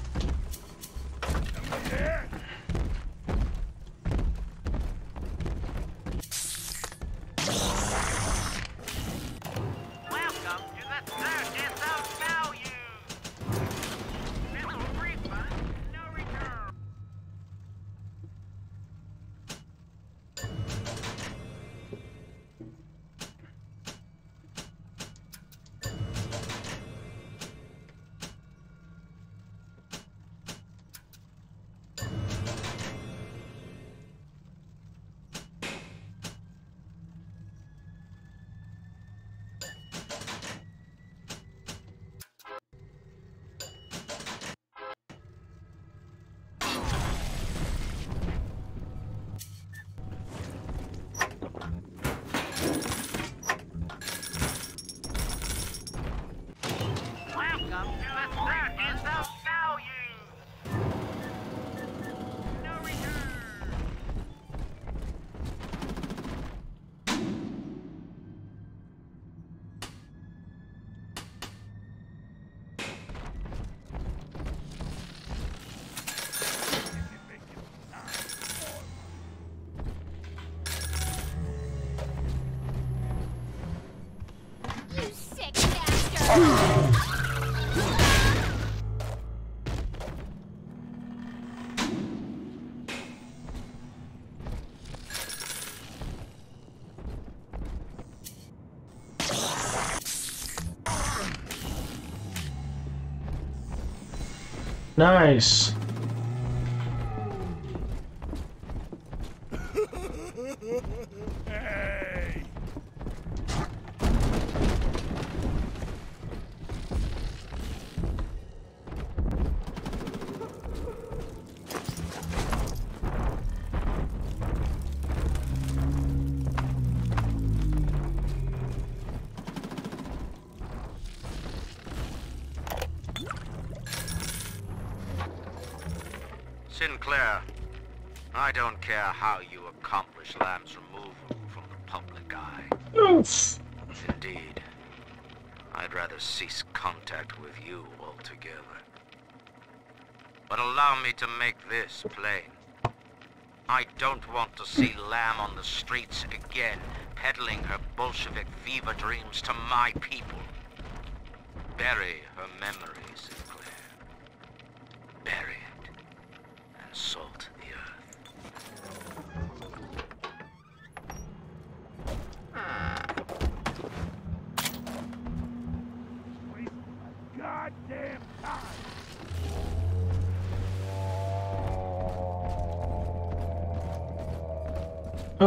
Speaker 7: nice.
Speaker 5: Care how you accomplish Lamb's removal from the public eye.
Speaker 7: Oof.
Speaker 5: Indeed, I'd rather cease contact with you altogether. But allow me to make this plain. I don't want to see Lamb on the streets again, peddling her Bolshevik fever dreams to my people. Bury her memory,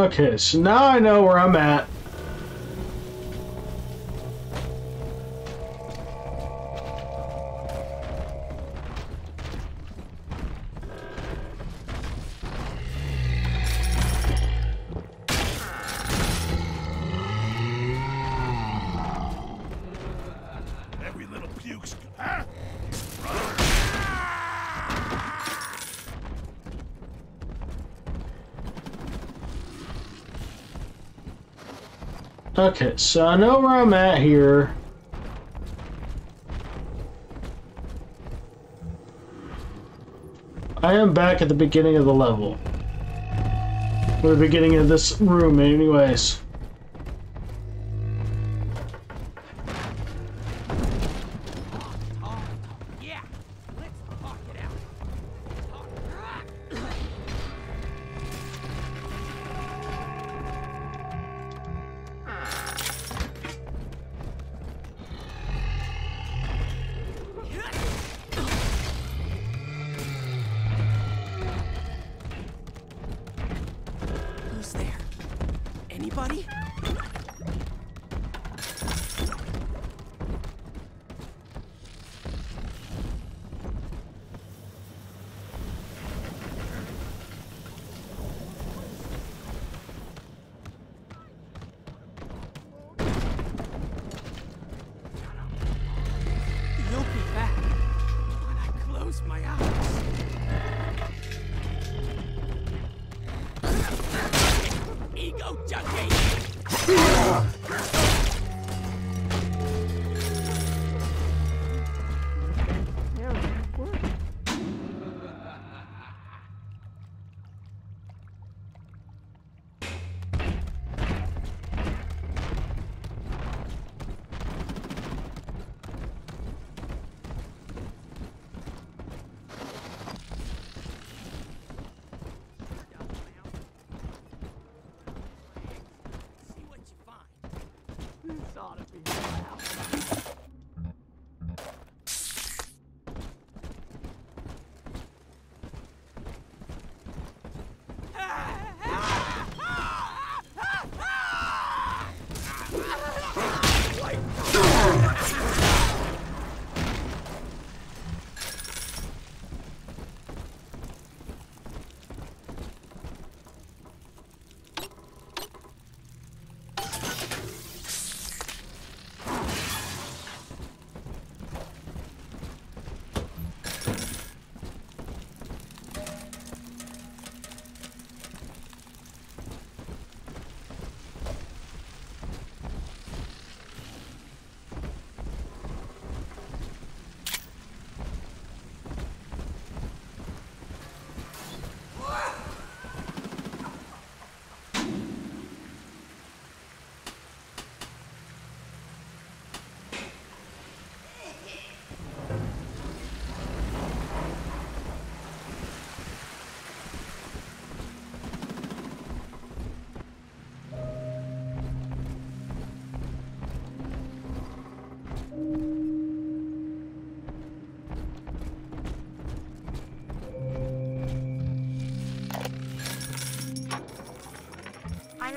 Speaker 20: Okay, so now I know where I'm at. Okay, so I know where I'm at here. I am back at the beginning of the level. Or the beginning of this room, anyways.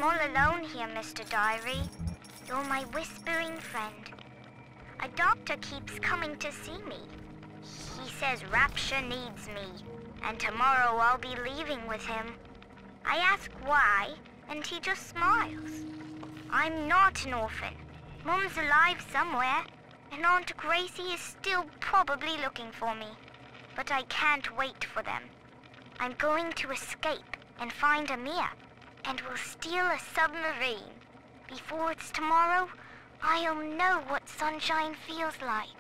Speaker 8: I'm all alone here, Mr. Diary. You're my whispering friend. A doctor keeps coming to see me. He says Rapture needs me, and tomorrow I'll be leaving with him. I ask why, and he just smiles. I'm not an orphan. Mum's alive somewhere, and Aunt Gracie is still probably looking for me. But I can't wait for them. I'm going to escape and find Amir, and we'll steal a submarine. Before it's tomorrow, I'll know what sunshine feels like.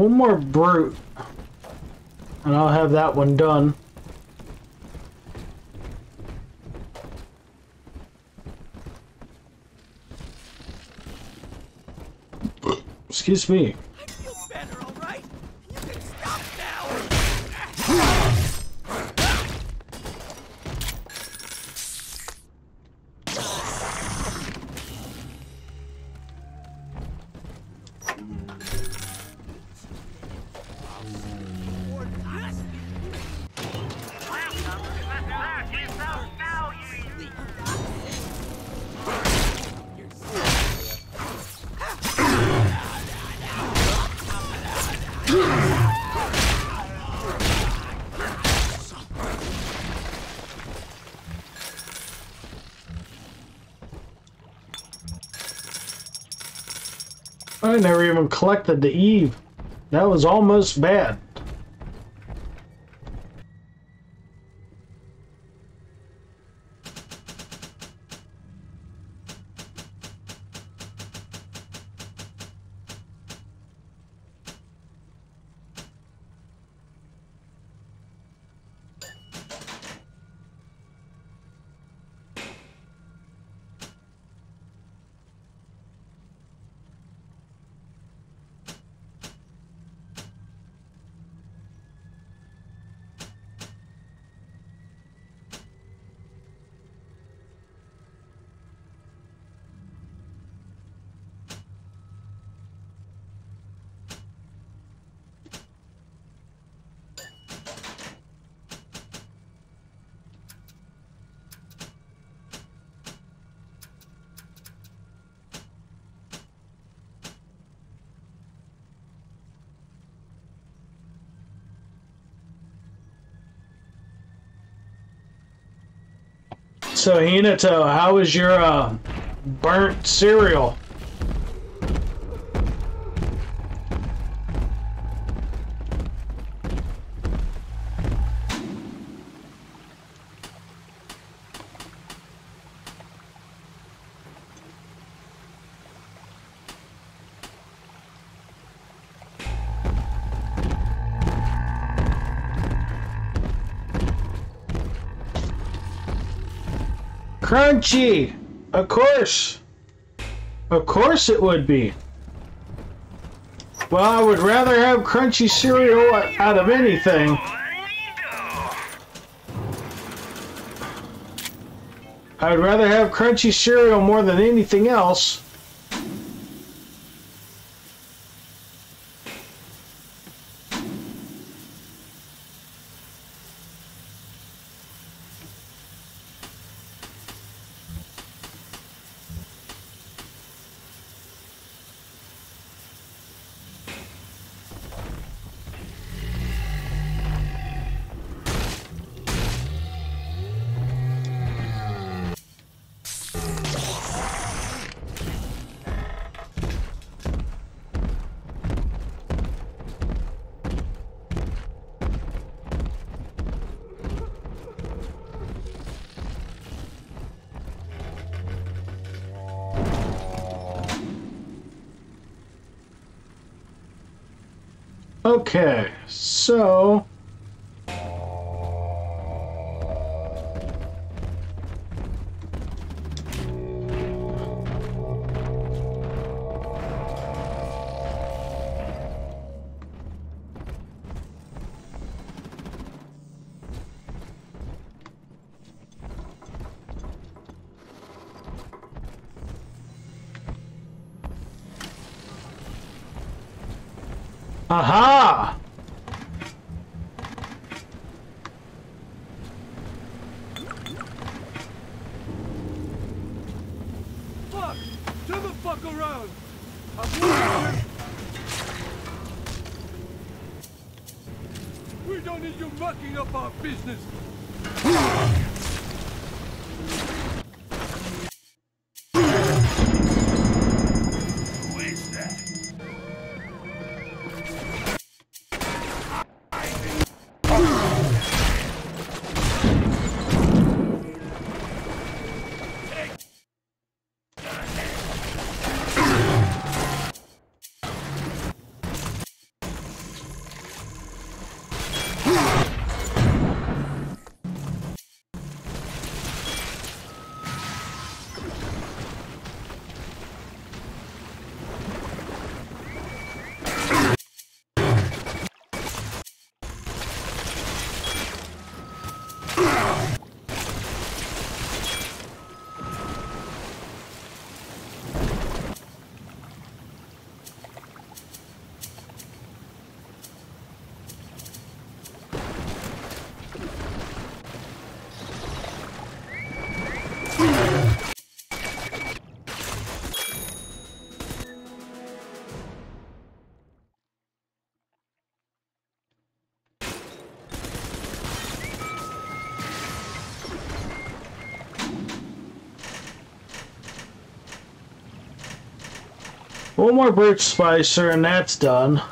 Speaker 4: One more brute. And I'll have that one done. Excuse me. Never even collected the Eve. That was almost bad. So Hinato, how was your uh, burnt cereal? Crunchy! Of course! Of course it would be. Well, I would rather have crunchy cereal out of anything. I'd rather have crunchy cereal more than anything else. Okay, so...
Speaker 5: One more brute splicer and that's done.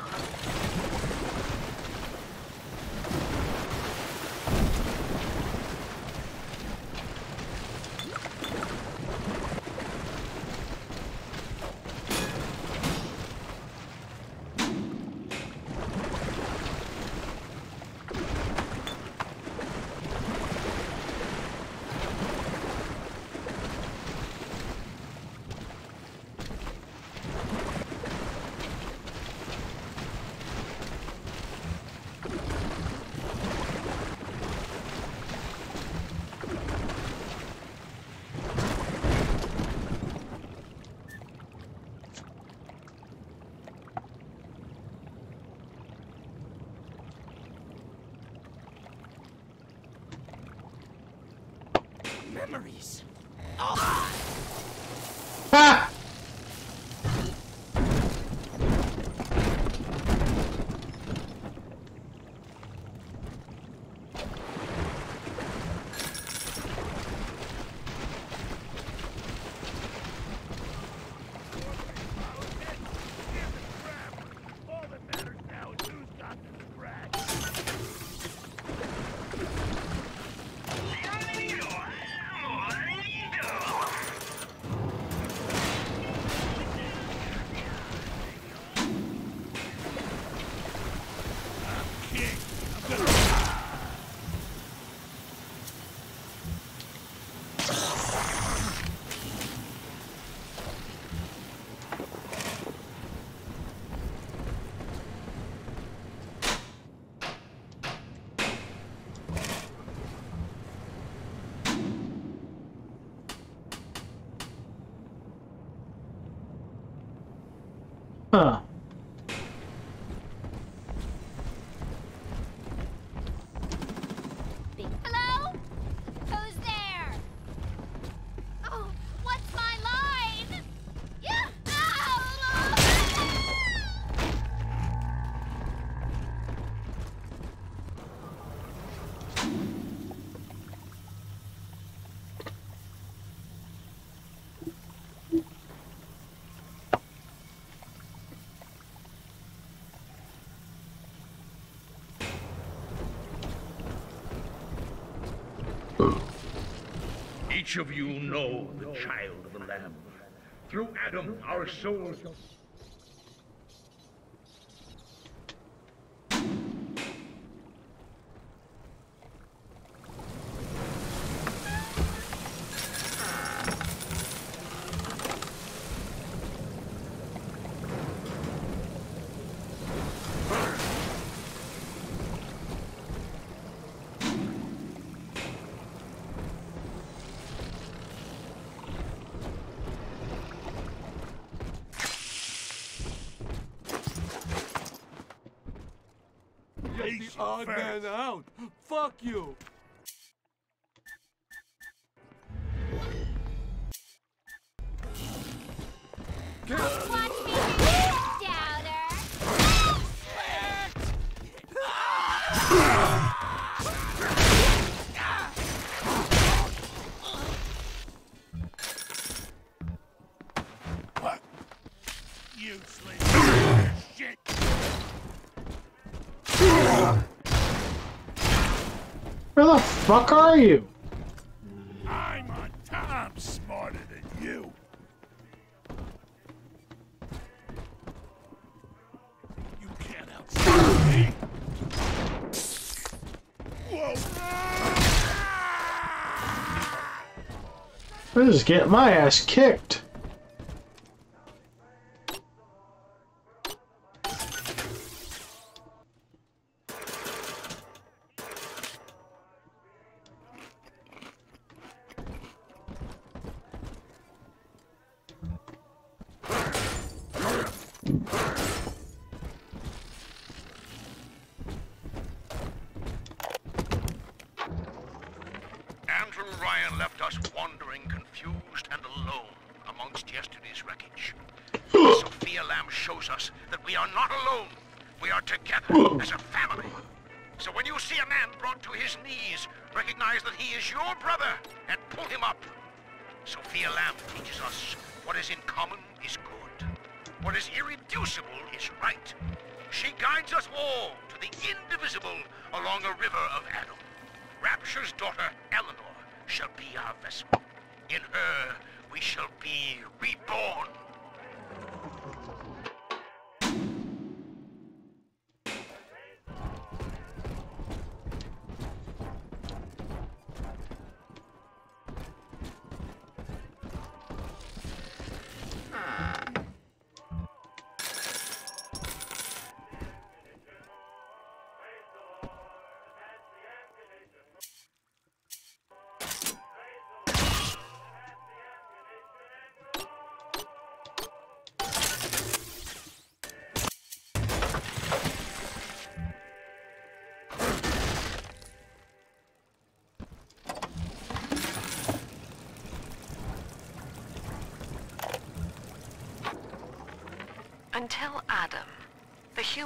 Speaker 18: Each of you know the child of the Lamb. Through Adam, our souls.
Speaker 6: The odd man out. Fuck you.
Speaker 5: Fuck are you?
Speaker 6: I'm on top. I'm smarter than you. You can't outsmart me. Whoa.
Speaker 5: I'm just getting my ass kicked.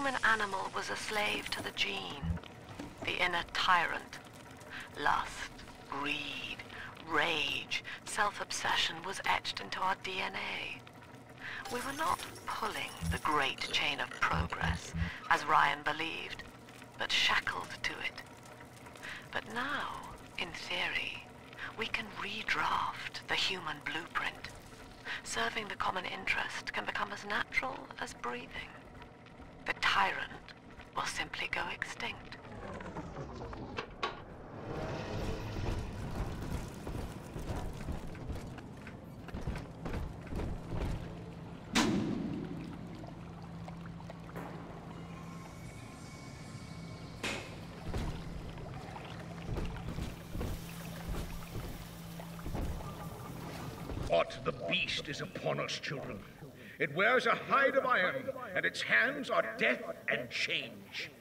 Speaker 3: Human animal was a slave to the gene, the inner tyrant. Lust, greed, rage, self-obsession was etched into our DNA. We were not pulling the great chain of progress, as Ryan believed, but shackled to it. But now, in theory, we can redraft the human blueprint. Serving the common interest can become as natural as breathing. Tyrant will simply go extinct.
Speaker 5: But the beast is upon us, children. It wears a hide of iron, and its hands are death and change.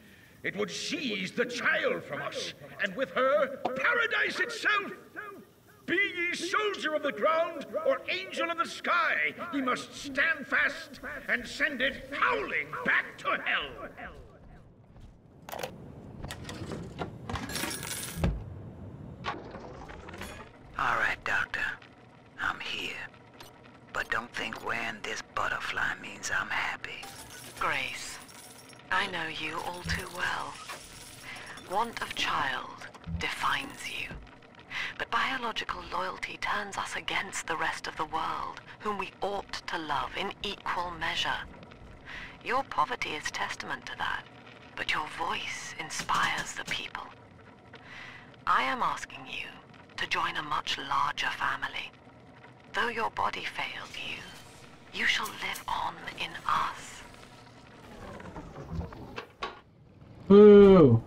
Speaker 5: It would seize the child from us, and with her, paradise itself. Be ye soldier of the ground or angel of the sky, ye must stand fast and send it howling back to hell.
Speaker 16: All right, Doctor. I'm here. But don't think wearing this butterfly means I'm happy.
Speaker 3: Grace, I know you all too well. Want of child defines you. But biological loyalty turns us against the rest of the world, whom we ought to love in equal measure. Your poverty is testament to that, but your voice inspires the people. I am asking you to join a much larger family. Though your body failed you, you shall live on in us.
Speaker 4: Boo.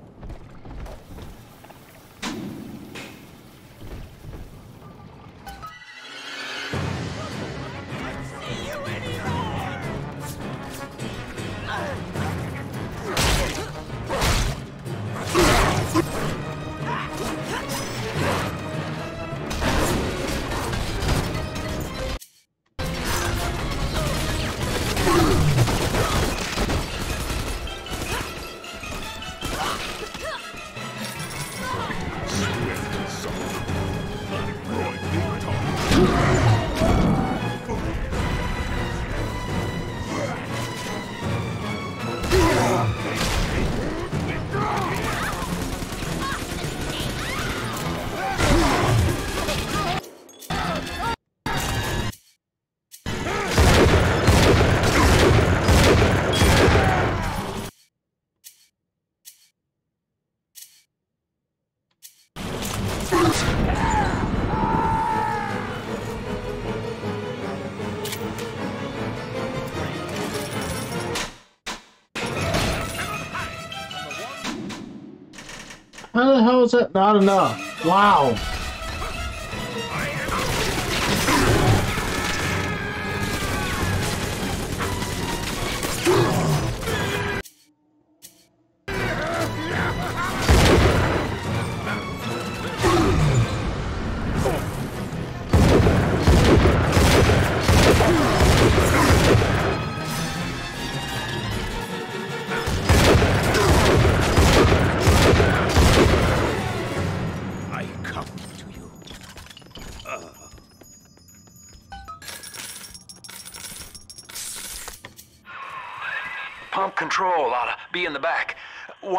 Speaker 4: Not enough? Wow.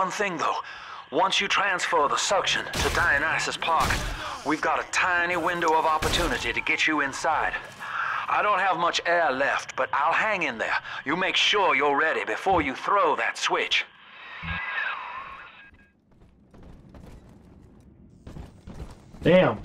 Speaker 2: One thing though, once you transfer the suction to Dionysus Park, we've got a tiny window of opportunity to get you inside. I don't have much air left, but I'll hang in there. You make sure you're ready before you throw that switch.
Speaker 4: Damn.